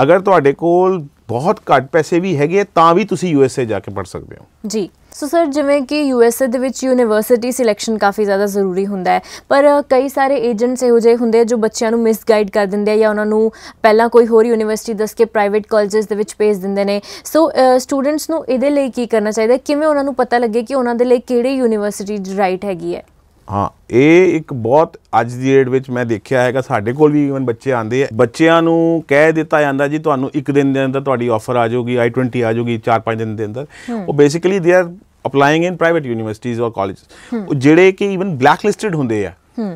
S2: ਅਗਰ ਤੁਹਾਡੇ ਕੋਲ ਬਹੁਤ ਘੱਟ ਪੈਸੇ ਵੀ ਹੈਗੇ, ਤਾਂ ਵੀ ਤੁਸੀਂ ਯੂ ਐਸ ਏ ਜਾ ਕੇ ਪੜ੍ਹ ਸਕਦੇ ਹੋ।
S1: ਜੀ। ਸੋ ਸਰ ਜਿਵੇਂ ਕਿ ਯੂਐਸਏ ਦੇ ਵਿੱਚ ਯੂਨੀਵਰਸਿਟੀ ਸਿਲੈਕਸ਼ਨ ਕਾਫੀ ਜ਼ਿਆਦਾ ਜ਼ਰੂਰੀ ਹੁੰਦਾ ਹੈ ਪਰ ਕਈ ਸਾਰੇ ਏਜੰਟਸ ਇਹੋ ਜਿਹੇ ਹੁੰਦੇ ਆ ਜੋ ਬੱਚਿਆਂ ਨੂੰ ਮਿਸਗਾਈਡ ਕਰ ਦਿੰਦੇ ਆ ਜਾਂ ਉਹਨਾਂ ਨੂੰ ਪਹਿਲਾਂ ਕੋਈ ਹੋਰ ਯੂਨੀਵਰਸਿਟੀ ਦੱਸ ਕੇ ਪ੍ਰਾਈਵੇਟ ਕਾਲਜਸ ਦੇ ਵਿੱਚ ਭੇਜ ਦਿੰਦੇ ਨੇ। ਸੋ ਸਟੂਡੈਂਟਸ ਨੂੰ ਇਹਦੇ ਲਈ ਕੀ ਕਰਨਾ ਚਾਹੀਦਾ ਕਿਵੇਂ ਉਹਨਾਂ ਨੂੰ ਪਤਾ ਲੱਗੇ ਕਿ ਉਹਨਾਂ ਦੇ ਲਈ ਕਿਹੜੀ ਯੂਨੀਵਰਸਿਟੀ ਰਾਈਟ ਹੈਗੀ ਹੈ?
S2: ਹਾਂ ਇਹ ਇੱਕ ਬਹੁਤ ਅੱਜ ਦੀ ਡੇਟ ਵਿੱਚ ਮੈਂ ਦੇਖਿਆ ਹੈਗਾ ਸਾਡੇ ਕੋਲ ਵੀ ਇਵਨ ਬੱਚੇ ਆਂਦੇ ਆ। ਬੱਚਿਆਂ ਨੂੰ ਕਹਿ ਦਿੱਤਾ ਜਾਂਦਾ ਜੀ ਤੁਹਾਨੂੰ ਇੱਕ ਦਿਨ ਦੇ ਅੰਦਰ ਤੁਹਾਡੀ ਆਫਰ ਆ ਜਾਊਗੀ i20 ਆ ਜਾਊਗੀ 4-5 ਦਿਨ ਦੇ ਅੰਦਰ। ਉਹ basically they are applying in private universities or colleges ਜਿਹੜੇ ਕਿ ਇਵਨ ਬਲੈਕ ਲਿਸਟਡ ਹੁੰਦੇ ਆ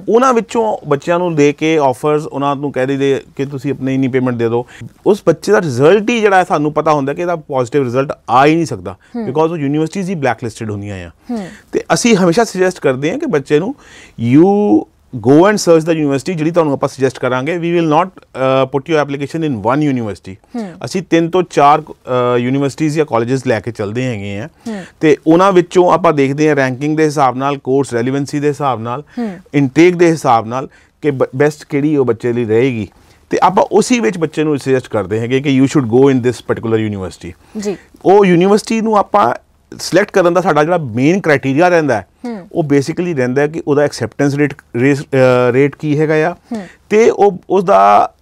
S2: ਉਹਨਾਂ ਵਿੱਚੋਂ ਬੱਚਿਆਂ ਨੂੰ ਦੇ ਕੇ ਆਫਰਸ ਉਹਨਾਂ ਨੂੰ ਕਹਿ ਦਿੰਦੇ ਕਿ ਤੁਸੀਂ ਆਪਣੀ ਇਨੀ ਪੇਮੈਂਟ ਦੇ ਦਿਓ। ਉਸ ਬੱਚੇ ਦਾ ਰਿਜ਼ਲਟ ਹੀ ਜਿਹੜਾ ਸਾਨੂੰ ਪਤਾ ਹੁੰਦਾ ਕਿ ਇਹਦਾ ਪੋਜ਼ਿਟਿਵ ਰਿਜ਼ਲਟ ਆ ਹੀ ਨਹੀਂ ਸਕਦਾ ਬਿਕੋਜ਼ ਉਹ ਯੂਨੀਵਰਸਿਟੀਜ਼ ਹੀ ਬਲੈਕ ਲਿਸਟਡ ਹੁੰਦੀਆਂ ਆ। ਤੇ ਅਸੀਂ ਹਮੇਸ਼ਾ ਸੁਜੈਸਟ ਕਰਦੇ ਹਾਂ ਕਿ ਬੱਚੇ ਨੂੰ you go and search the university ਜਿਹੜੀ ਤੁਹਾਨੂੰ ਆਪਾਂ ਸੁਜੈਸਟ ਕਰਾਂਗੇ we will not uh, put your application in one university. ਅਸੀਂ ਤਿੰਨ ਤੋਂ ਚਾਰ ਯੂਨੀਵਰਸਿਟੀਜ਼ ਜਾਂ ਕਾਲਜਸ ਲੈ ਕੇ ਚੱਲਦੇ ਹੈਗੇ ਆ ਤੇ ਉਹਨਾਂ ਵਿੱਚੋਂ ਆਪਾਂ ਦੇਖਦੇ ਹਾਂ ਰੈਂਕਿੰਗ ਦੇ ਹਿਸਾਬ ਨਾਲ ਕੋਰਸ ਰੈਲੇਵੈਂਸੀ ਦੇ ਹਿਸਾਬ ਨਾਲ ਇਨਟੇਕ ਦੇ ਹਿਸਾਬ ਨਾਲ ਕਿ ਬੈਸਟ ਕਿਹੜੀ ਉਹ ਬੱਚੇ ਲਈ ਰਹੇਗੀ। ਤੇ ਆਪਾਂ ਉਸੇ ਵਿੱਚ ਬੱਚੇ ਨੂੰ ਸੁਜੈਸਟ ਕਰਦੇ ਹੈਗੇ ਕਿ you should go in this particular university
S1: ਜੀ।
S2: ਉਹ ਯੂਨੀਵਰਸਿਟੀ ਨੂੰ ਆਪਾਂ ਸਿਲੈਕਟ ਕਰਨ ਦਾ ਸਾਡਾ ਜਿਹੜਾ ਮੇਨ ਕ੍ਰਾਈਟੇਰੀਆ ਰਹਿੰਦਾ ਹੈ। ਉਹ ਬੇਸਿਕਲੀ ਰਹਿੰਦਾ ਹੈ ਕਿ ਉਹਦਾ ਐਕਸੈਪਟੈਂਸ ਰੇਟ ਰੇਟ ਕੀ ਹੈਗਾ ਆ। ਤੇ ਉਹ ਉਸ ਦਾ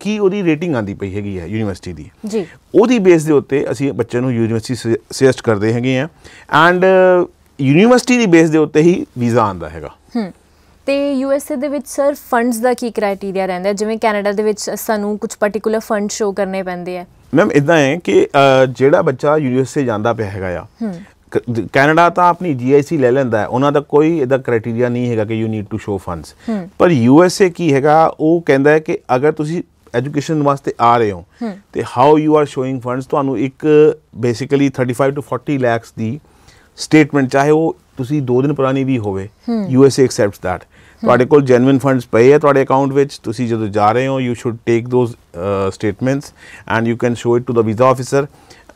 S2: ਕੀ ਉਹਦੀ ਰੇਟਿੰਗ ਆਂਦੀ ਪਈ ਹੈਗੀ ਹੈ ਯੂਨੀਵਰਸਿਟੀ ਦੀ।
S1: ਜੀ।
S2: ਉਹਦੀ ਬੇਸ ਦੇ ਉੱਤੇ ਅਸੀਂ ਬੱਚੇ ਨੂੰ ਯੂਨੀਵਰਸਿਟੀ ਸੁਜੈਸਟ ਕਰਦੇ ਹੈਗੇ ਆ। ਐਂਡ ਯੂਨੀਵਰਸਿਟੀ ਦੀ ਬੇਸ ਦੇ ਉੱਤੇ ਹੀ ਵੀਜ਼ਾ ਆਂਦਾ ਹੈਗਾ।
S1: ਹਮ ਤੇ ਯੂਐਸਏ ਦੇ ਵਿੱਚ ਸਰ ਫੰਡਸ ਦਾ ਕੀ ਕ੍ਰਾਈਟੇਰੀਆ ਰਹਿੰਦਾ ਹੈ? ਜਿਵੇਂ ਕੈਨੇਡਾ ਦੇ ਵਿੱਚ ਸਾਨੂੰ ਕੁਝ ਪਾਰਟਿਕੂਲਰ ਫੰਡ ਸ਼ੋ ਕਰਨੇ ਪੈਂਦੇ ਆ।
S2: ਮੈਮ ਇਦਾਂ ਹੈ ਕਿ ਜਿਹੜਾ ਬੱਚਾ ਯੂਐਸਏ ਜਾਂਦਾ ਪਿਆ ਹੈਗਾ ਆ ਕੈਨੇਡਾ ਤਾਂ ਆਪਣੀ ਜੀਆਈਸੀ ਲੈ ਲੈਂਦਾ ਹੈ। ਉਹਨਾਂ ਦਾ ਕੋਈ ਇਹਦਾ ਕ੍ਰਾਈਟੇਰੀਆ ਨਹੀਂ ਹੈਗਾ ਕਿ you need to show funds ਪਰ ਯੂਐਸਏ ਕੀ ਹੈਗਾ ਉਹ ਕਹਿੰਦਾ ਹੈ ਕਿ ਅਗਰ ਤੁਸੀਂ ਐਜੂਕੇਸ਼ਨ ਵਾਸਤੇ ਆ ਰਹੇ ਹੋ ਤੇ how you are showing funds ਤੁਹਾਨੂੰ ਇੱਕ ਬੇਸਿਕਲੀ 35 ਟੂ 40 ਲੱਖਸ ਦੀ ਸਟੇਟਮੈਂਟ ਚਾਹੇ ਉਹ ਤੁਸੀਂ 2 ਦਿਨ ਪੁਰਾਣੀ ਵੀ ਹੋਵੇ ਯੂਐਸਏ ਐਕਸੈਪਟਸ ਥੈਟ ਤੁਹਾਡੇ ਕੋਲ ਜੈਨੂਇਨ ਫੰਡਸ ਪਏ ਆ ਤੁਹਾਡੇ ਅਕਾਊਂਟ ਵਿੱਚ ਤੁਸੀਂ ਜਦੋਂ ਜਾ ਰਹੇ ਹੋ you should take those statements and you can show it to the visa officer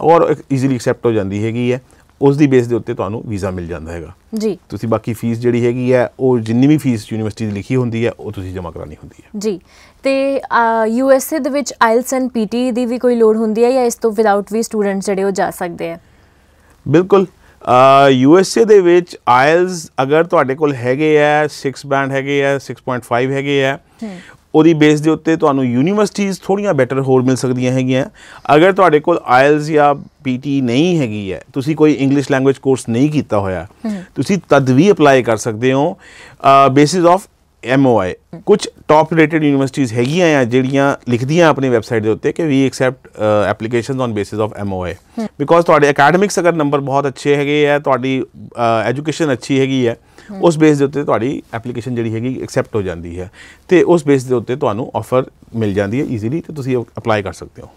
S2: or easily accept ਹੋ ਜਾਂਦੀ ਹੈਗੀ ਹੈ। ਉਸ ਦੀ ਬੇਸ ਦੇ ਉੱਤੇ ਤੁਹਾਨੂੰ ਵੀਜ਼ਾ ਮਿਲ ਜਾਂਦਾ ਹੈਗਾ।
S1: ਜੀ।
S2: ਤੁਸੀਂ ਬਾਕੀ ਫੀਸ ਜਿਹੜੀ ਹੈਗੀ ਹੈ ਉਹ ਜਿੰਨੀ ਵੀ ਫੀਸ ਯੂਨੀਵਰਸਿਟੀ ਦੀ ਲਿਖੀ ਹੁੰਦੀ ਹੈ ਉਹ ਤੁਸੀਂ ਜਮ੍ਹਾਂ ਕਰਾਣੀ ਹੁੰਦੀ ਹੈ।
S1: ਜੀ। ਤੇ ਯੂ ਐਸ ਏ ਦੇ ਵਿੱਚ ਆਇਲਸ ਐਂਡ ਪੀਟੀ ਦੀ ਵੀ ਕੋਈ ਲੋੜ ਹੁੰਦੀ ਹੈ ਜਾਂ ਇਸ ਤੋਂ ਵਿਦਆਊਟ ਵੀ ਸਟੂਡੈਂਟਸ ਜਿਹੜੇ ਉਹ ਜਾ ਸਕਦੇ ਆ
S2: ਬਿਲਕੁਲ। ਯੂ ਐਸ ਏ ਦੇ ਵਿੱਚ ਆਇਲਸ ਅਗਰ ਤੁਹਾਡੇ ਕੋਲ ਹੈਗੇ ਆ 6 ਬੈਂਡ ਹੈਗੇ ਆ 6.5 ਹੈਗੇ ਆ ਉਹਦੀ ਬੇਸ ਦੇ ਉੱਤੇ ਤੁਹਾਨੂੰ ਯੂਨੀਵਰਸਿਟੀਆਂ ਥੋੜੀਆਂ ਬੈਟਰ ਹੋਰ ਮਿਲ ਸਕਦੀਆਂ ਹੈਗੀਆਂ। ਅਗਰ ਤੁਹਾਡੇ ਕੋਲ ਆਇਲਸ ਜਾਂ ਪੀਟੀ ਨਹੀਂ ਹੈਗੀ ਹੈ ਤੁਸੀਂ ਕੋਈ ਇੰਗਲਿਸ਼ ਲੈਂਗੁਏਜ ਕੋਰਸ ਨਹੀਂ ਕੀਤਾ ਹੋਇਆ ਤੁਸੀਂ ਤਦ ਵੀ ਅਪਲਾਈ ਕਰ ਸਕਦੇ ਹੋ ਬੇਸਿਸ ਆਫ MOI ਕੁਝ ਟਾਪ ਰੇਟਡ ਯੂਨੀਵਰਸਿਟੀਆਂ ਹੈਗੀਆਂ ਆ ਜਿਹੜੀਆਂ ਲਿਖਦੀਆਂ ਆਪਣੀ ਵੈਬਸਾਈਟ ਦੇ ਉੱਤੇ ਕਿ we accept applications on basis of MOI because ਤੁਹਾਡੇ ਅਕੈਡਮਿਕਸ ਅਗਰ ਨੰਬਰ ਬਹੁਤ ਅੱਛੇ ਹੈਗੇ ਆ ਤੁਹਾਡੀ ਐਜੂਕੇਸ਼ਨ ਅੱਛੀ ਹੈਗੀ ਹੈ ਉਸ ਬੇਸ ਦੇ ਉੱਤੇ ਤੁਹਾਡੀ ਐਪਲੀਕੇਸ਼ਨ ਜਿਹੜੀ ਹੈਗੀ ਐਕਸੈਪਟ ਹੋ ਜਾਂਦੀ ਹੈ ਤੇ ਉਸ ਬੇਸ ਦੇ ਉੱਤੇ ਤੁਹਾਨੂੰ ਆਫਰ ਮਿਲ ਜਾਂਦੀ ਹੈ ਈਜ਼ੀਲੀ ਤੇ ਤੁਸੀਂ ਅਪਲਾਈ ਕਰ ਸਕਦੇ ਹੋ।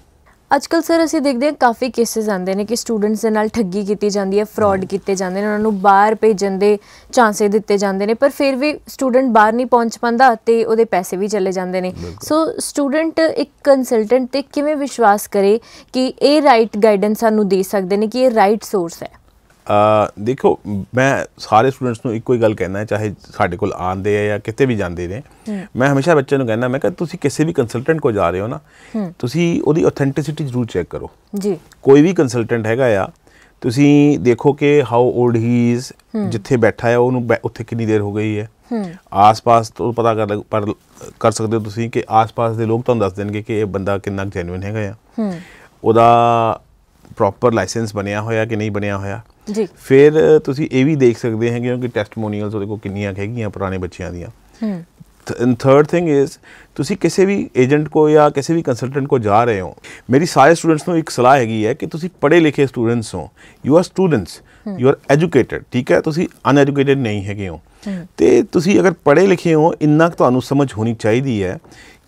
S1: ਅੱਜਕੱਲ ਸਰ ਅਸੀਂ ਦੇਖਦੇ ਹਾਂ ਕਾਫੀ ਕੇਸਿਸ ਆਉਂਦੇ ਨੇ ਕਿ ਸਟੂਡੈਂਟਸ ਦੇ ਨਾਲ ਠੱਗੀ ਕੀਤੀ ਜਾਂਦੀ ਹੈ ਫਰਾਡ ਕੀਤੇ ਜਾਂਦੇ ਨੇ ਉਹਨਾਂ ਨੂੰ ਬਾਹਰ ਭੇਜਣ ਦੇ ਚਾਂਸੇ ਦਿੱਤੇ ਜਾਂਦੇ ਨੇ ਪਰ ਫਿਰ ਵੀ ਸਟੂਡੈਂਟ ਬਾਹਰ ਨਹੀਂ ਪਹੁੰਚ ਪਾਉਂਦਾ ਤੇ ਉਹਦੇ ਪੈਸੇ ਵੀ ਚਲੇ ਜਾਂਦੇ ਨੇ। ਸੋ ਸਟੂਡੈਂਟ ਇੱਕ ਕੰਸਲਟੈਂਟ ਤੇ ਕਿਵੇਂ ਵਿਸ਼ਵਾਸ ਕਰੇ ਕਿ ਇਹ ਰਾਈਟ ਗਾਈਡੈਂਸ ਸਾਨੂੰ ਦੇ ਸਕਦੇ ਨੇ ਕਿ ਇਹ ਰਾਈਟ ਸੋਰਸ ਹੈ?
S2: ਦੇਖੋ ਮੈਂ ਸਾਰੇ ਸਟੂਡੈਂਟਸ ਨੂੰ ਇੱਕੋ ਹੀ ਗੱਲ ਕਹਿਣਾ ਹੈ ਚਾਹੇ ਸਾਡੇ ਕੋਲ ਆਉਂਦੇ ਆ ਜਾਂ ਕਿਤੇ ਵੀ ਜਾਂਦੇ ਨੇ ਮੈਂ ਹਮੇਸ਼ਾ ਬੱਚਿਆਂ ਨੂੰ ਕਹਿੰਦਾ ਮੈਂ ਕਿ ਤੁਸੀਂ ਕਿਸੇ ਵੀ ਕੰਸਲਟੈਂਟ ਕੋ ਜਾ ਰਹੇ ਹੋ ਨਾ ਤੁਸੀਂ ਉਹਦੀ ਆਥੈਂਟਿਸਿਟੀ ਜ਼ਰੂਰ ਚੈੱਕ ਕਰੋ।
S1: ਜੀ।
S2: ਕੋਈ ਵੀ ਕੰਸਲਟੈਂਟ ਹੈਗਾ ਆ ਤੁਸੀਂ ਦੇਖੋ ਕਿ ਹਾਊ 올ਡ ਹੀ। ਇਜ਼ ਜਿੱਥੇ ਬੈਠਾ ਹੈ ਉਹਨੂੰ ਉੱਥੇ ਕਿੰਨੀ ਦੇਰ ਹੋ ਗਈ ਹੈ। ਆਸ-ਪਾਸ ਤੋਂ ਪਤਾ ਕਰ ਪਰ ਕਰ ਸਕਦੇ ਹੋ ਤੁਸੀਂ ਕਿ ਆਸ-ਪਾਸ ਦੇ ਲੋਕ ਤੁਹਾਨੂੰ ਦੱਸ ਦੇਣਗੇ ਕਿ ਇਹ ਬੰਦਾ ਕਿੰਨਾ ਜੈਨੂਇਨ ਹੈਗਾ ਆ। ਉਹਦਾ ਪ੍ਰੋਪਰ ਲਾਇਸੈਂਸ ਬਣਿਆ ਹੋਇਆ ਕਿ ਨਹੀਂ ਬਣਿਆ ਹੋਇਆ।
S1: ਜੀ।
S2: ਫਿਰ ਤੁਸੀਂ ਇਹ ਵੀ ਦੇਖ ਸਕਦੇ ਹੈਗੇ ਕਿ ਟੈਸਟਮੋਨੀਅਲਸ ਉਹਦੇ ਕੋਲ ਕਿੰਨੀਆਂ ਹੈਗੀਆਂ ਪੁਰਾਣੇ ਬੱਚਿਆਂ ਦੀਆਂ। ਹੂੰ। ਥਰਡ ਥਿੰਗ ਇਜ਼ ਤੁਸੀਂ ਕਿਸੇ ਵੀ ਏਜੰਟ ਕੋ ਜਾਂ ਕਿਸੇ ਵੀ ਕੰਸਲਟੈਂਟ ਕੋ ਜਾ ਰਹੇ ਹੋ ਮੇਰੀ ਸਾਰੇ ਸਟੂਡੈਂਟਸ ਨੂੰ ਇੱਕ ਸਲਾਹ ਹੈਗੀ ਹੈ ਕਿ ਤੁਸੀਂ ਪੜ੍ਹੇ ਲਿਖੇ ਸਟੂਡੈਂਟਸ ਹੋ। You are students you are educated ਠੀਕ ਹੈ? ਤੁਸੀਂ ਅਨਐਜੂਕੇਟਡ ਨਹੀਂ ਹੈਗੇ ਹੋ। ਤੇ ਤੁਸੀਂ ਅਗਰ ਪੜ੍ਹੇ ਲਿਖੇ ਹੋ ਇੰਨਾ ਤੁਹਾਨੂੰ ਸਮਝ ਹੋਣੀ ਚਾਹੀਦੀ ਹੈ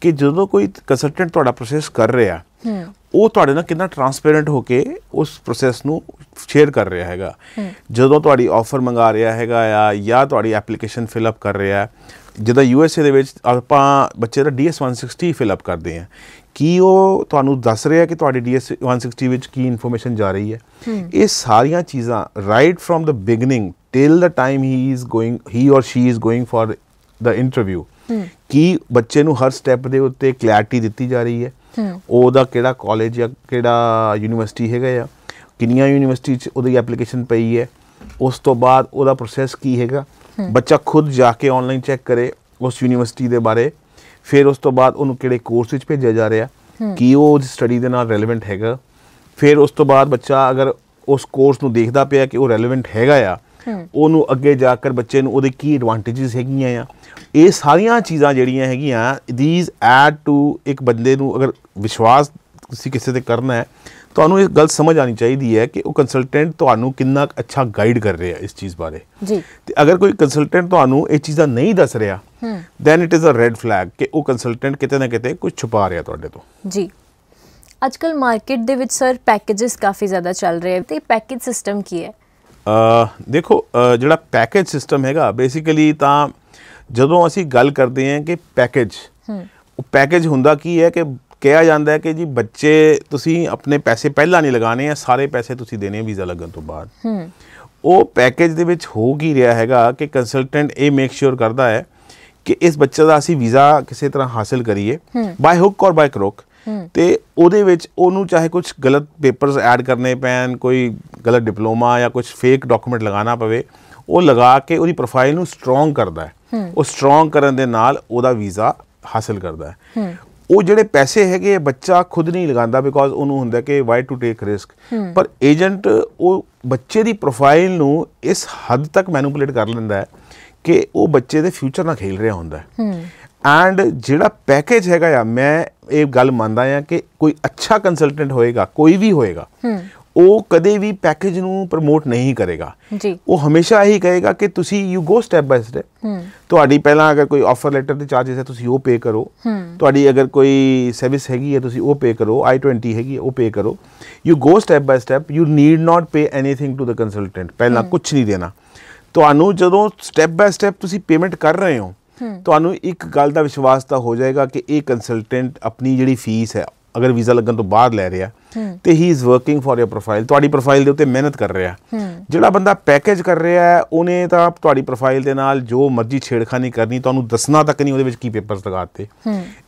S2: ਕਿ ਜਦੋਂ ਕੋਈ ਕੰਸਲਟੈਂਟ ਤੁਹਾਡਾ ਪ੍ਰੋਸੈਸ ਕਰ ਰਿਹਾ ਉਹ ਤੁਹਾਡੇ ਨਾਲ ਕਿੰਨਾ ਟਰਾਂਸਪੇਰੈਂਟ ਹੋ ਕੇ ਉਸ ਪ੍ਰੋਸੈਸ ਨੂੰ ਸ਼ੇਅਰ ਕਰ ਰਿਹਾ ਹੈਗਾ। ਜਦੋਂ ਤੁਹਾਡੀ ਆਫਰ ਮੰਗਾ ਰਿਹਾ ਹੈਗਾ ਆ ਜਾਂ ਤੁਹਾਡੀ ਐਪਲੀਕੇਸ਼ਨ ਫਿਲ ਅਪ ਕਰ ਰਿਹਾ ਜਿੱਦਾਂ ਯੂ ਐਸ ਏ ਦੇ ਵਿੱਚ ਆਪਾਂ ਬੱਚੇ ਦਾ ਡੀ ਡੀਐਸ 160 ਫਿਲ ਅਪ ਕਰਦੇ ਆ। ਕੀ ਉਹ ਤੁਹਾਨੂੰ ਦੱਸ ਰਿਹਾ ਕਿ ਤੁਹਾਡੀ ਡੀ ਡੀਐਸ 160 ਵਿੱਚ ਕੀ ਇਨਫੋਰਮੇਸ਼ਨ ਜਾ ਰਹੀ ਹੈ? ਇਹ ਸਾਰੀਆਂ ਚੀਜ਼ਾਂ right from the beginning till the time he is going he or she is going for the interview ਕੀ ਬੱਚੇ ਨੂੰ ਹਰ ਸਟੈਪ ਦੇ ਉੱਤੇ ਕਲੈਰਿਟੀ ਦਿੱਤੀ ਜਾ ਰਹੀ ਹੈ? ਉਹਦਾ ਕਿਹੜਾ ਕਾਲਜ ਜਾਂ ਕਿਹੜਾ ਯੂਨੀਵਰਸਿਟੀ ਹੈਗਾ ਆ ਕਿੰਨੀਆਂ ਯੂਨੀਵਰਸਿਟੀ 'ਚ ਉਹਦੀ ਐਪਲੀਕੇਸ਼ਨ ਪਈ ਹੈ ਉਸ ਤੋਂ ਬਾਅਦ ਉਹਦਾ ਪ੍ਰੋਸੈਸ ਕੀ ਹੈਗਾ ਬੱਚਾ ਖੁਦ ਜਾ ਕੇ ਆਨਲਾਈਨ ਚੈੱਕ ਕਰੇ ਉਸ ਯੂਨੀਵਰਸਿਟੀ ਦੇ ਬਾਰੇ ਫਿਰ ਉਸ ਤੋਂ ਬਾਅਦ ਉਹਨੂੰ ਕਿਹੜੇ ਕੋਰਸ ਵਿੱਚ ਭੇਜਿਆ ਜਾ ਰਿਹਾ ਕੀ ਉਹ ਸਟੱਡੀ ਦੇ ਨਾਲ ਰੈਲੇਵੈਂਟ ਹੈਗਾ ਫਿਰ ਉਸ ਤੋਂ ਬਾਅਦ ਬੱਚਾ ਅਗਰ ਉਸ ਕੋਰਸ ਨੂੰ ਦੇਖਦਾ ਪਿਆ ਕਿ ਉਹ ਰੈਲੇਵੈਂਟ ਹੈਗਾ ਆ ਉਹਨੂੰ ਅੱਗੇ ਜਾ ਕੇ ਬੱਚੇ ਨੂੰ ਉਹਦੇ ਕੀ ਐਡਵਾਂਟੇजेस ਹੈਗੀਆਂ ਆ? ਇਹ ਸਾਰੀਆਂ ਚੀਜ਼ਾਂ ਜਿਹੜੀਆਂ ਹੈਗੀਆਂ ਥੀਸ ਐਡ ਟੂ ਇੱਕ ਬੰਦੇ ਨੂੰ ਅਗਰ ਵਿਸ਼ਵਾਸ ਤੁਸੀਂ ਕਿਸੇ ਤੇ ਕਰਨਾ ਹੈ ਤੁਹਾਨੂੰ ਇਹ ਗੱਲ ਸਮਝ ਆਣੀ ਚਾਹੀਦੀ ਹੈ ਕਿ ਉਹ ਕੰਸਲਟੈਂਟ ਤੁਹਾਨੂੰ ਕਿੰਨਾ ਅੱਛਾ ਗਾਈਡ ਕਰ ਰਿਹਾ ਇਸ ਚੀਜ਼ ਬਾਰੇ।
S1: ਜੀ।
S2: ਤੇ ਅਗਰ ਕੋਈ ਕੰਸਲਟੈਂਟ ਤੁਹਾਨੂੰ ਇਹ ਚੀਜ਼ਾਂ ਨਹੀਂ ਦੱਸ ਰਿਹਾ then it is a red flag ਕਿ ਉਹ ਕੰਸਲਟੈਂਟ ਕਿਤੇ ਨਾ ਕਿਤੇ ਕੁਝ ਛੁਪਾ ਰਿਹਾ ਤੁਹਾਡੇ ਤੋਂ।
S1: ਜੀ। ਅੱਜਕੱਲ ਮਾਰਕੀਟ ਦੇ ਵਿੱਚ ਸਰ ਪੈਕੇजेस ਕਾਫੀ ਜ਼ਿਆਦਾ ਚੱਲ ਰਹੇ ਤੇ ਪੈਕੇਜ ਸਿਸਟਮ ਕੀ ਹੈ?
S2: ਦੇਖੋ ਜਿਹੜਾ ਪੈਕੇਜ ਸਿਸਟਮ ਹੈਗਾ ਬੇਸਿਕਲੀ ਤਾਂ ਜਦੋਂ ਅਸੀਂ ਗੱਲ ਕਰਦੇ ਹਾਂ ਕਿ ਪੈਕੇਜ ਉਹ ਪੈਕੇਜ ਹੁੰਦਾ ਕੀ ਹੈ ਕਿ ਕਿਹਾ ਜਾਂਦਾ ਹੈ ਕਿ ਜੀ ਬੱਚੇ ਤੁਸੀਂ ਆਪਣੇ ਪੈਸੇ ਪਹਿਲਾਂ ਨਹੀਂ ਲਗਾਣੇ ਆ ਸਾਰੇ ਪੈਸੇ ਤੁਸੀਂ ਦੇਣੇ ਵੀਜ਼ਾ ਲੱਗਣ ਤੋਂ ਬਾਅਦ। ਉਹ ਪੈਕੇਜ ਦੇ ਵਿੱਚ ਹੋ ਕੀ ਰਿਹਾ ਹੈਗਾ ਕਿ ਕੰਸਲਟੈਂਟ ਇਹ ਮੇਕ ਸ਼ੋਰ ਕਰਦਾ ਹੈ ਕਿ ਇਸ ਬੱਚੇ ਦਾ ਅਸੀਂ ਵੀਜ਼ਾ ਕਿਸੇ ਤਰ੍ਹਾਂ ਹਾਸਲ ਕਰੀਏ ਬਾਈ ਹੁੱਕ ਔਰ ਬਾਈ ਕਰੋਕ ਤੇ ਉਹਦੇ ਵਿੱਚ ਉਹਨੂੰ ਚਾਹੇ ਕੁਝ ਗਲਤ ਪੇਪਰਸ ਐਡ ਕਰਨੇ ਪੈਣ ਕੋਈ ਗਲਤ ਡਿਪਲੋਮਾ ਜਾਂ ਕੁਝ ਫੇਕ ਡਾਕੂਮੈਂਟ ਲਗਾਉਣਾ ਪਵੇ ਉਹ ਲਗਾ ਕੇ ਉਹਦੀ ਪ੍ਰੋਫਾਈਲ ਨੂੰ ਸਟਰੋਂਗ ਕਰਦਾ ਹੈ। ਉਹ ਸਟਰੋਂਗ ਕਰਨ ਦੇ ਨਾਲ ਉਹਦਾ ਵੀਜ਼ਾ ਹਾਸਲ ਕਰਦਾ ਹੈ। ਉਹ ਜਿਹੜੇ ਪੈਸੇ ਹੈਗੇ ਬੱਚਾ ਖੁਦ ਨਹੀਂ ਲਗਾਉਂਦਾ ਬਿਕੋਜ਼ ਉਹਨੂੰ ਹੁੰਦਾ ਕਿ ਵਾਈ ਟੂ ਟੇਕ ਰਿਸਕ ਪਰ ਏਜੰਟ ਉਹ ਬੱਚੇ ਦੀ ਪ੍ਰੋਫਾਈਲ ਨੂੰ ਇਸ ਹੱਦ ਤੱਕ ਮੈਨੂਪੂਲੇਟ ਕਰ ਲੈਂਦਾ ਹੈ ਕਿ ਉਹ ਬੱਚੇ ਦੇ ਫਿਊਚਰ ਨਾਲ ਖੇਲ ਰਿਹਾ ਹੁੰਦਾ ਹੈ। ਐਂਡ ਜਿਹੜਾ ਪੈਕੇਜ ਹੈਗਾ ਆ ਮੈਂ ਇਹ ਗੱਲ ਮੰਨਦਾ ਆ ਕਿ ਕੋਈ ਅੱਛਾ ਕੰਸਲਟੈਂਟ ਹੋਏਗਾ ਕੋਈ ਵੀ ਹੋਏਗਾ ਉਹ ਕਦੇ ਵੀ ਪੈਕੇਜ ਨੂੰ ਪ੍ਰਮੋਟ ਨਹੀਂ ਕਰੇਗਾ।
S1: ਜੀ।
S2: ਉਹ ਹਮੇਸ਼ਾ ਇਹੀ ਕਹੇਗਾ ਕਿ ਤੁਸੀਂ you go step by step ਤੁਹਾਡੀ ਪਹਿਲਾਂ ਅਗਰ ਕੋਈ ਆਫਰ ਲੈਟਰ ਦੇ ਚਾਰजेस ਹੈ ਤੁਸੀਂ ਉਹ ਪੇ ਕਰੋ। ਤੁਹਾਡੀ ਅਗਰ ਕੋਈ ਸਰਵਿਸ ਹੈਗੀ ਹੈ ਤੁਸੀਂ ਉਹ ਪੇ ਕਰੋ। I20 ਹੈਗੀ ਹੈ ਉਹ ਪੇ ਕਰੋ। You go step by step you need not pay anything to the consultant ਪਹਿਲਾਂ ਕੁਝ ਨਹੀਂ ਦੇਣਾ। ਤੁਹਾਨੂੰ ਜਦੋਂ ਸਟੈਪ ਬਾਈ ਸਟੈਪ ਤੁਸੀਂ ਪੇਮੈਂਟ ਕਰ ਰਹੇ ਹੋ ਤੁਹਾਨੂੰ ਇੱਕ ਗੱਲ ਦਾ ਵਿਸ਼ਵਾਸ ਤਾਂ ਹੋ ਜਾਏਗਾ ਕਿ ਇਹ ਕੰਸਲਟੈਂਟ ਆਪਣੀ ਜਿਹੜੀ ਫੀਸ ਹੈ ਅਗਰ ਵੀਜ਼ਾ ਲੱਗਣ ਤੋਂ ਬਾਅਦ ਲੈ ਰਿਹਾ ਤੇ he is working for your profile ਤੁਹਾਡੀ ਪ੍ਰੋਫਾਈਲ ਦੇ ਉੱਤੇ ਮਿਹਨਤ ਕਰ ਰਿਹਾ। ਜਿਹੜਾ ਬੰਦਾ ਪੈਕੇਜ ਕਰ ਰਿਹਾ ਹੈ ਉਹਨੇ ਤਾਂ ਤੁਹਾਡੀ ਪ੍ਰੋਫਾਈਲ ਦੇ ਨਾਲ ਜੋ ਮਰਜ਼ੀ ਛੇੜਖਾਨੀ ਕਰਨੀ ਤੁਹਾਨੂੰ ਦੱਸਣਾ ਤੱਕ ਨਹੀਂ ਉਹਦੇ ਵਿੱਚ ਕੀ ਪੇਪਰਸ ਲਗਾਤੇ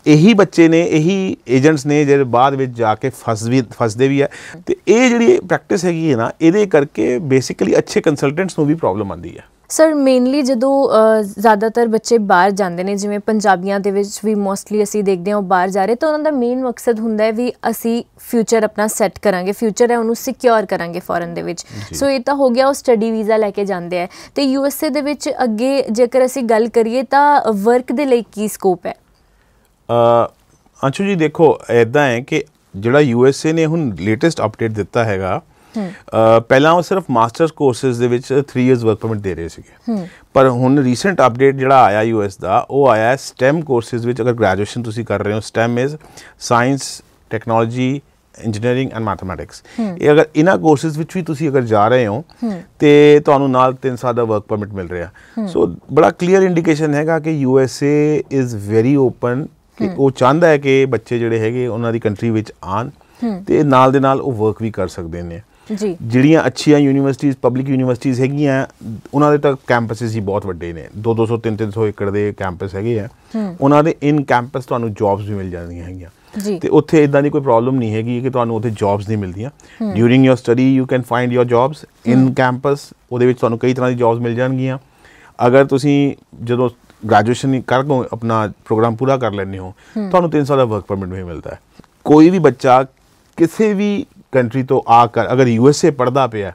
S2: ਇਹੀ ਬੱਚੇ ਨੇ ਇਹੀ ਏਜੰਟਸ ਨੇ ਜਿਹੜੇ ਬਾਅਦ ਵਿੱਚ ਜਾ ਕੇ ਫਸ ਵੀ ਫਸਦੇ ਵੀ ਹੈ ਤੇ ਇਹ ਜਿਹੜੀ ਪ੍ਰੈਕਟਿਸ ਹੈਗੀ ਹੈ ਨਾ ਇਹਦੇ ਕਰਕੇ ਬੇਸਿਕਲੀ ਅੱਛੇ ਕੰਸਲਟੈਂਟਸ ਨੂੰ ਵੀ ਪ੍ਰੋਬਲਮ ਆਉਂਦੀ ਹੈ
S1: ਸਰ ਮੇਨਲੀ ਜਦੋਂ ਜ਼ਿਆਦਾਤਰ ਬੱਚੇ ਬਾਹਰ ਜਾਂਦੇ ਨੇ ਜਿਵੇਂ ਪੰਜਾਬੀਆਂ ਦੇ ਵਿੱਚ ਵੀ ਮੋਸਟਲੀ ਅਸੀਂ ਦੇਖਦੇ ਹਾਂ ਉਹ ਬਾਹਰ ਜਾ ਰਹੇ ਤਾਂ ਉਹਨਾਂ ਦਾ ਮੇਨ ਮਕਸਦ ਹੁੰਦਾ ਹੈ ਵੀ ਅਸੀਂ ਫਿਊਚਰ ਆਪਣਾ ਸੈੱਟ ਕਰਾਂਗੇ ਫਿਊਚਰ ਹੈ ਉਹਨੂੰ ਸਿਕਿਉਰ ਕਰਾਂਗੇ ਫੋਰਨ ਦੇ ਵਿੱਚ। ਸੋ ਇਹ ਤਾਂ ਹੋ ਗਿਆ ਉਹ ਸਟੱਡੀ ਵੀਜ਼ਾ ਲੈ ਕੇ ਜਾਂਦੇ ਆ ਤੇ ਯੂ ਐਸ ਏ ਦੇ ਵਿੱਚ ਅੱਗੇ ਜੇਕਰ ਅਸੀਂ ਗੱਲ ਕਰੀਏ ਤਾਂ ਵਰਕ ਦੇ ਲਈ ਕੀ ਸਕੋਪ ਹੈ?
S2: ਅ, ਅੰਸ਼ੂ ਜੀ ਦੇਖੋ ਐਦਾਂ ਹੈ ਕਿ ਜਿਹੜਾ ਯੂ ਐਸ ਏ ਨੇ ਹੁਣ ਲੇਟੈਸਟ ਅਪਡੇਟ ਦਿੱਤਾ ਹੈਗਾ ਪਹਿਲਾਂ ਉਹ ਸਿਰਫ ਮਾਸਟਰਸ ਕੋਰਸਸ ਦੇ ਵਿੱਚ 3 ਇਅਰਸ ਵਰਕ ਪਰਮਿਟ ਦੇ ਰਹੇ ਸੀਗੇ। ਪਰ ਹੁਣ ਰੀਸੈਂਟ ਅਪਡੇਟ ਜਿਹੜਾ ਆਇਆ ਯੂ ਐਸ ਦਾ ਉਹ ਆਇਆ ਸਟੈਮ ਕੋਰਸਸ ਵਿੱਚ ਅਗਰ ਗ੍ਰੈਜੂਏਸ਼ਨ ਤੁਸੀਂ ਕਰ ਰਹੇ ਹੋ STEM is science technology engineering and mathematics ਇਹ ਅਗਰ ਇਹਨਾਂ ਕੋਰਸਸ ਵਿੱਚ ਵੀ ਤੁਸੀਂ ਅਗਰ ਜਾ ਰਹੇ ਹੋ ਤੇ ਤੁਹਾਨੂੰ ਨਾਲ 3 ਸਾਲ ਦਾ ਵਰਕ ਪਰਮਿਟ ਮਿਲ ਰਿਹਾ। ਸੋ ਬੜਾ ਕਲੀਅਰ ਇੰਡੀਕੇਸ਼ਨ ਹੈਗਾ ਕਿ U S A is very open ਕਿ ਉਹ ਚਾਹੁੰਦਾ ਹੈ ਕਿ ਬੱਚੇ ਜਿਹੜੇ ਹੈਗੇ ਉਹਨਾਂ ਦੀ ਕੰਟਰੀ ਵਿੱਚ ਆਣ ਤੇ ਨਾਲ ਦੇ ਨਾਲ ਉਹ ਵਰਕ ਵੀ ਕਰ ਸਕਦੇ ਨੇ।
S1: ਜੀ।
S2: ਜਿਹੜੀਆਂ ਅੱਛੀਆਂ ਯੂਨੀਵਰਸਿਟੀਆਂ ਪਬਲਿਕ ਯੂਨੀਵਰਸਿਟੀਆਂ ਹੈਗੀਆਂ ਉਹਨਾਂ ਦੇ ਤਾਂ ਕੈਂਪਸਸ ਹੀ ਬਹੁਤ ਵੱਡੇ ਨੇ। 2-200 3-300 ਏਕੜ ਦੇ ਕੈਂਪਸ ਹੈਗੇ ਆ। ਉਹਨਾਂ ਦੇ ਇਨ ਕੈਂਪਸ ਤੁਹਾਨੂੰ ਜੌਬਸ ਵੀ ਮਿਲ ਜਾਂਦੀਆਂ ਹੈਗੀਆਂ।
S1: ਜੀ।
S2: ਤੇ ਉੱਥੇ ਇਦਾਂ ਦੀ ਕੋਈ ਪ੍ਰੋਬਲਮ ਨਹੀਂ ਹੈਗੀ ਕਿ ਤੁਹਾਨੂੰ ਉੱਥੇ ਜੌਬਸ ਨਹੀਂ ਮਿਲਦੀਆਂ। During your study you can find your jobs in campus ਉਹਦੇ ਵਿੱਚ ਤੁਹਾਨੂੰ ਕਈ ਤਰ੍ਹਾਂ ਦੀ ਜੌਬਸ ਮਿਲ ਜਾਣਗੀਆਂ। ਅਗਰ ਤੁਸੀਂ ਜਦੋਂ ਗ੍ਰੈਜੂਏਸ਼ਨ ਕਰ ਲਓ ਆਪਣਾ ਪ੍ਰੋਗਰਾਮ ਪੂਰਾ ਕਰ ਲੈਂਦੇ ਹੋ ਤੁਹਾਨੂੰ 3 ਸਾਲ ਦਾ ਵਰਕ ਪਰਮਿਟ ਵੀ ਮਿਲਦਾ ਹੈ। ਕੋਈ ਵੀ ਬੱਚਾ ਕਿਸੇ ਵੀ ਕੰਟਰੀ ਤੋਂ ਆ ਕਰ ਅਗਰ ਯੂ ਐਸ ਏ ਪੜਦਾ ਪਿਆ